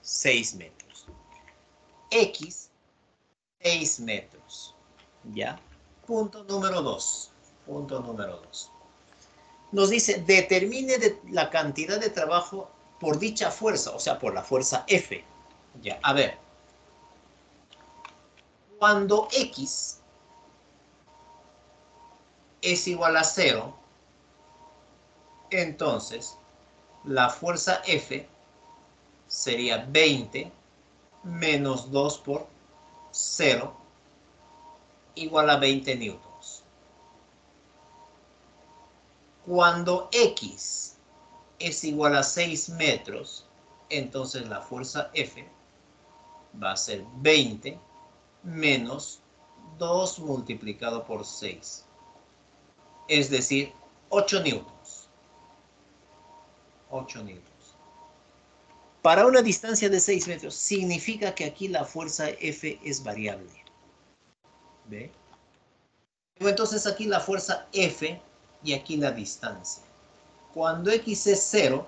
6 metros. X, 6 metros. ¿Ya? Punto número 2. Punto número 2. Nos dice, determine de la cantidad de trabajo por dicha fuerza, o sea, por la fuerza F. Ya, a ver. Cuando X es igual a 0, entonces la fuerza F sería 20 menos 2 por 0 igual a 20 newtons. Cuando X es igual a 6 metros, entonces la fuerza F va a ser 20 menos 2 multiplicado por 6. Es decir, 8 newtons. 8 newtons. Para una distancia de 6 metros, significa que aquí la fuerza F es variable. ¿Ve? Entonces aquí la fuerza F y aquí la distancia. Cuando X es 0,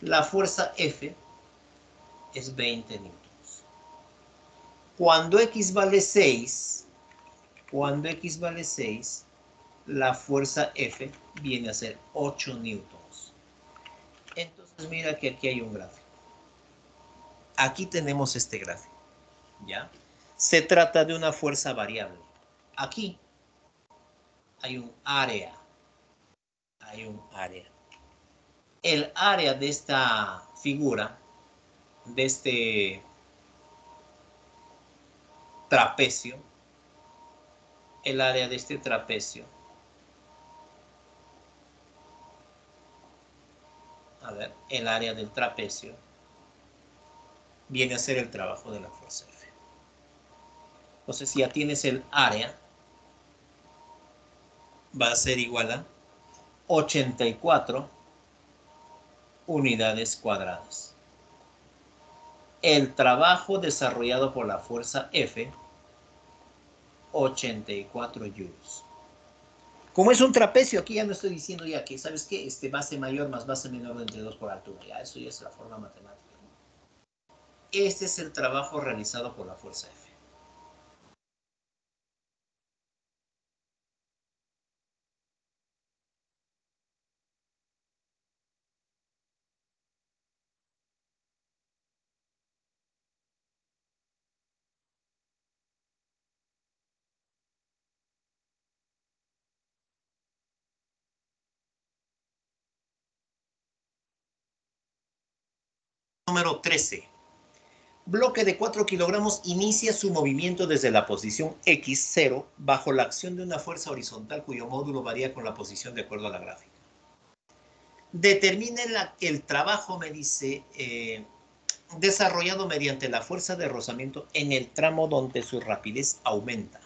la fuerza F es 20 newtons. Cuando X vale 6, cuando X vale 6, la fuerza F viene a ser 8 newtons. Entonces mira que aquí hay un gráfico. Aquí tenemos este gráfico. ¿Ya? Se trata de una fuerza variable. Aquí hay un área. Hay un área. El área de esta figura, de este trapecio, el área de este trapecio, a ver, el área del trapecio, viene a ser el trabajo de la fuerza F. Entonces, si ya tienes el área, va a ser igual a 84 unidades cuadradas. El trabajo desarrollado por la fuerza F, 84 joules. Como es un trapecio, aquí ya no estoy diciendo ya que, ¿sabes qué? Este base mayor más base menor de entre 2 por altura. Ya, eso ya es la forma matemática. Este es el trabajo realizado por la fuerza F. Número 13. Bloque de 4 kilogramos inicia su movimiento desde la posición X0 bajo la acción de una fuerza horizontal cuyo módulo varía con la posición de acuerdo a la gráfica. Determine el trabajo, me dice, eh, desarrollado mediante la fuerza de rozamiento en el tramo donde su rapidez aumenta.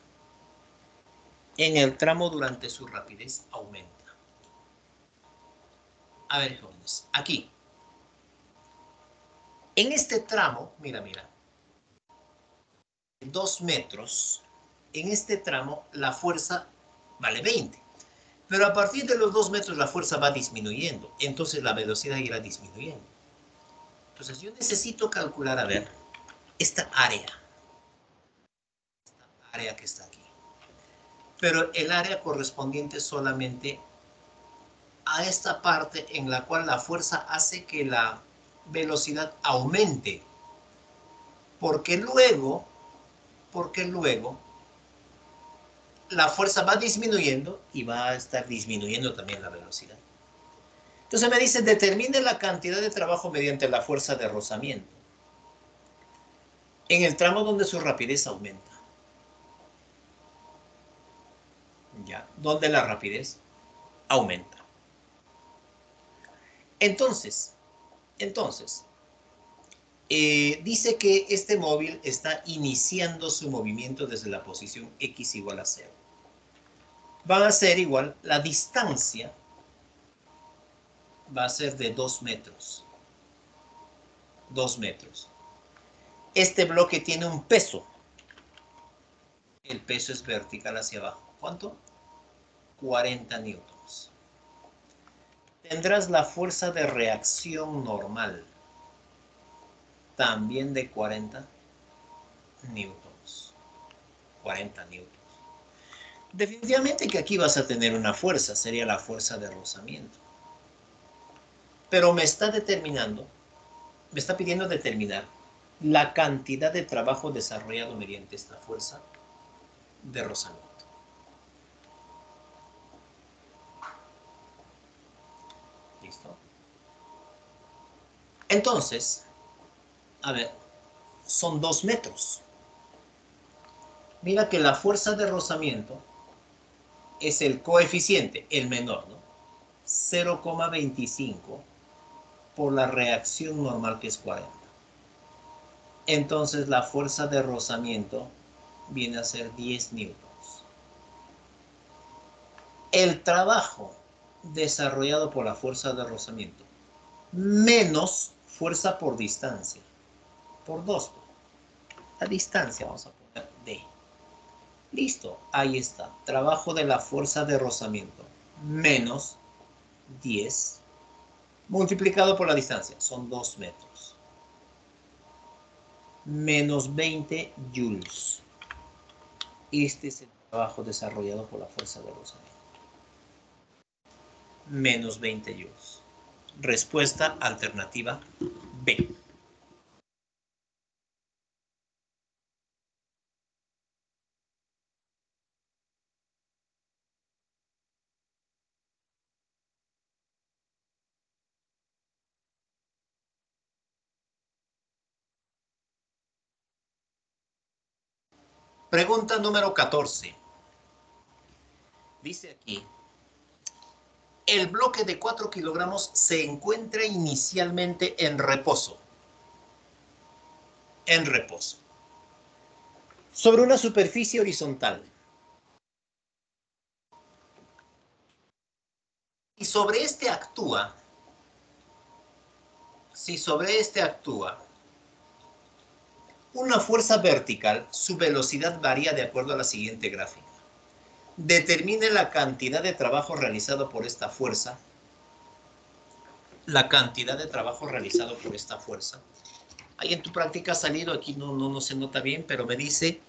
En el tramo durante su rapidez aumenta. A ver, jóvenes, aquí en este tramo, mira, mira, dos metros, en este tramo la fuerza vale 20. Pero a partir de los dos metros la fuerza va disminuyendo. Entonces la velocidad irá disminuyendo. Entonces yo necesito calcular, a ver, esta área. Esta área que está aquí. Pero el área correspondiente solamente a esta parte en la cual la fuerza hace que la velocidad aumente. Porque luego, porque luego la fuerza va disminuyendo y va a estar disminuyendo también la velocidad. Entonces me dice, determine la cantidad de trabajo mediante la fuerza de rozamiento. En el tramo donde su rapidez aumenta. ¿ya? Donde la rapidez aumenta. Entonces, entonces, eh, dice que este móvil está iniciando su movimiento desde la posición x igual a 0. Va a ser igual, la distancia va a ser de 2 metros. 2 metros. Este bloque tiene un peso. El peso es vertical hacia abajo. ¿Cuánto? 40 newtons. Tendrás la fuerza de reacción normal también de 40 newtons. 40 newtons. Definitivamente que aquí vas a tener una fuerza, sería la fuerza de rozamiento. Pero me está determinando, me está pidiendo determinar la cantidad de trabajo desarrollado mediante esta fuerza de rozamiento. ¿Listo? Entonces, a ver, son dos metros. Mira que la fuerza de rozamiento es el coeficiente, el menor, ¿no? 0,25 por la reacción normal que es 40. Entonces la fuerza de rozamiento viene a ser 10 newtons. El trabajo desarrollado por la fuerza de rozamiento menos fuerza por distancia por 2. La distancia vamos a poner D. Listo, ahí está. Trabajo de la fuerza de rozamiento menos 10 multiplicado por la distancia. Son 2 metros. Menos 20 joules. Este es el trabajo desarrollado por la fuerza de rozamiento. Menos 20 joules. Respuesta alternativa B. Pregunta número 14. Dice aquí, el bloque de 4 kilogramos se encuentra inicialmente en reposo. En reposo. Sobre una superficie horizontal. Y sobre este actúa, si sobre este actúa una fuerza vertical, su velocidad varía de acuerdo a la siguiente gráfica. Determine la cantidad de trabajo realizado por esta fuerza. La cantidad de trabajo realizado por esta fuerza. Ahí en tu práctica ha salido, aquí no, no, no se nota bien, pero me dice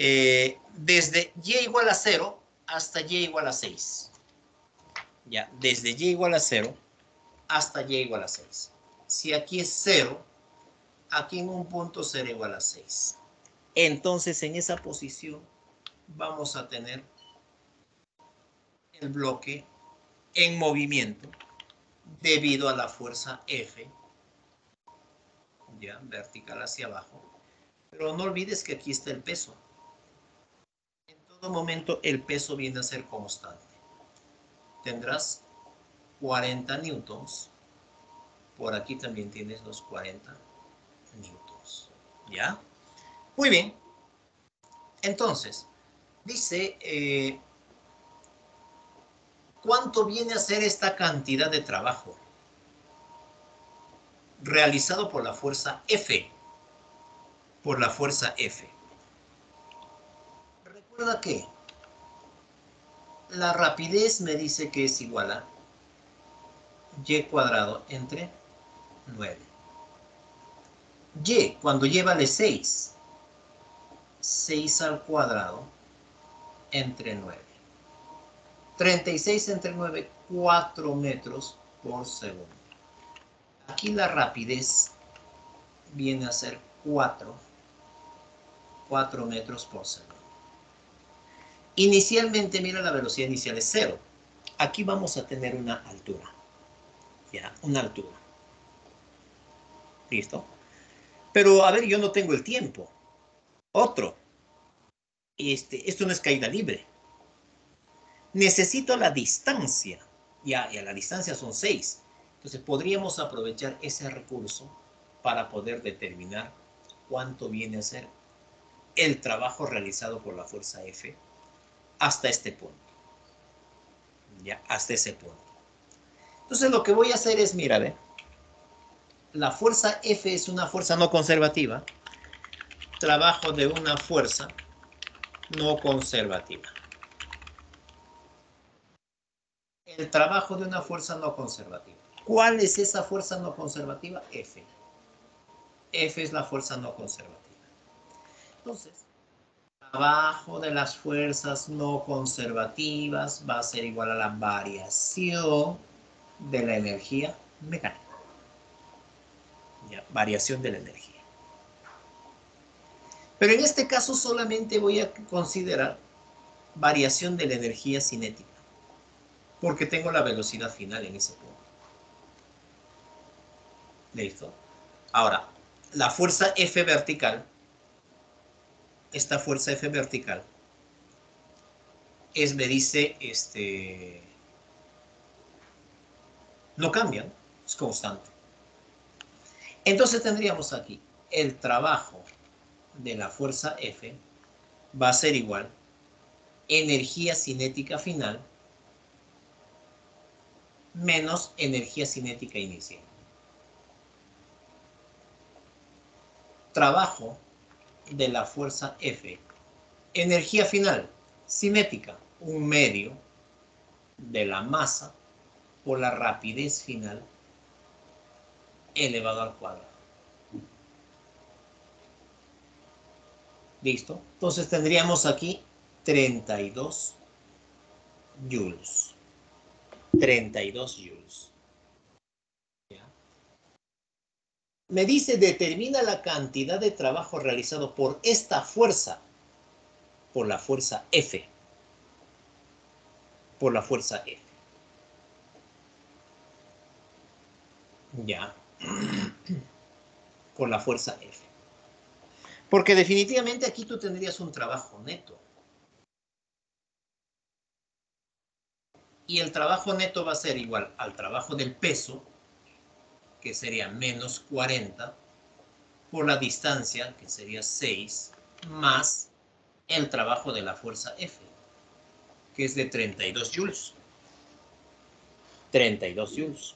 eh, desde y igual a 0 hasta y igual a 6. Ya, desde y igual a 0 hasta y igual a 6. Si aquí es 0, aquí en un punto será igual a 6. Entonces, en esa posición vamos a tener el bloque en movimiento debido a la fuerza F, ya, vertical hacia abajo. Pero no olvides que aquí está el peso. En todo momento el peso viene a ser constante. Tendrás 40 newtons. Por aquí también tienes los 40 minutos. ¿Ya? Muy bien. Entonces, dice, eh, ¿cuánto viene a ser esta cantidad de trabajo? Realizado por la fuerza F. Por la fuerza F. Recuerda que la rapidez me dice que es igual a y cuadrado entre 9 y cuando lleva de 6, 6 al cuadrado entre 9. 36 entre 9, 4 metros por segundo. Aquí la rapidez viene a ser 4, 4 metros por segundo. Inicialmente, mira, la velocidad inicial es 0. Aquí vamos a tener una altura. Ya, una altura. ¿Listo? Pero, a ver, yo no tengo el tiempo. Otro. Este, esto no es caída libre. Necesito la distancia. Ya, ya la distancia son 6. Entonces podríamos aprovechar ese recurso para poder determinar cuánto viene a ser el trabajo realizado por la fuerza F hasta este punto. Ya, hasta ese punto. Entonces lo que voy a hacer es, mira, ve, la fuerza F es una fuerza no conservativa. Trabajo de una fuerza no conservativa. El trabajo de una fuerza no conservativa. ¿Cuál es esa fuerza no conservativa? F. F es la fuerza no conservativa. Entonces, trabajo de las fuerzas no conservativas va a ser igual a la variación de la energía mecánica. variación de la energía. Pero en este caso solamente voy a considerar variación de la energía cinética, porque tengo la velocidad final en ese punto. ¿Listo? Ahora, la fuerza F vertical, esta fuerza F vertical, es, me dice, este, no cambia, es constante. Entonces tendríamos aquí el trabajo de la fuerza F va a ser igual energía cinética final menos energía cinética inicial. Trabajo de la fuerza F. Energía final, cinética, un medio de la masa por la rapidez final elevado al cuadrado. Listo. Entonces tendríamos aquí 32 joules. 32 joules. Me dice, determina la cantidad de trabajo realizado por esta fuerza, por la fuerza F. Por la fuerza F. Ya. Por la fuerza F. Porque definitivamente aquí tú tendrías un trabajo neto. Y el trabajo neto va a ser igual al trabajo del peso, que sería menos 40, por la distancia, que sería 6, más el trabajo de la fuerza F, que es de 32 joules. 32 joules.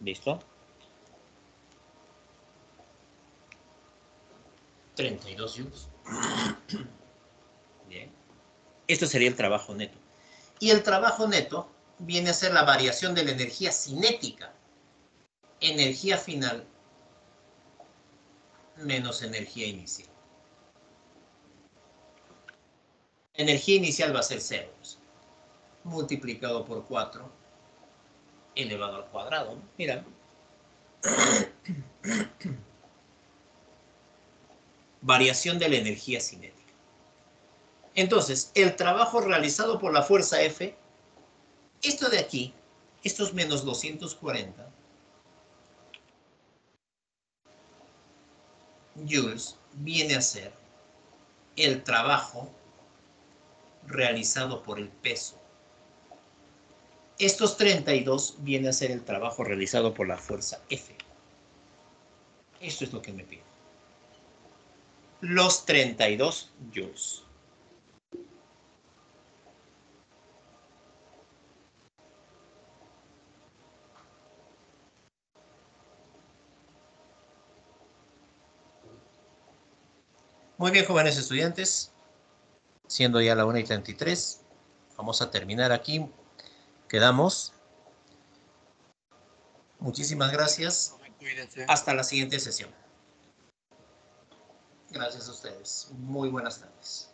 ¿Listo? 32 joules. Bien. Esto sería el trabajo neto. Y el trabajo neto viene a ser la variación de la energía cinética. Energía final menos energía inicial. Energía inicial va a ser 0. Multiplicado por 4 elevado al cuadrado. Mira variación de la energía cinética. Entonces, el trabajo realizado por la fuerza F, esto de aquí, estos menos 240 joules, viene a ser el trabajo realizado por el peso. Estos 32 viene a ser el trabajo realizado por la fuerza F. Esto es lo que me pide los 32 joules. Muy bien, jóvenes estudiantes, siendo ya la 1 y 33, vamos a terminar aquí. Quedamos. Muchísimas gracias. Hasta la siguiente sesión. Gracias a ustedes. Muy buenas tardes.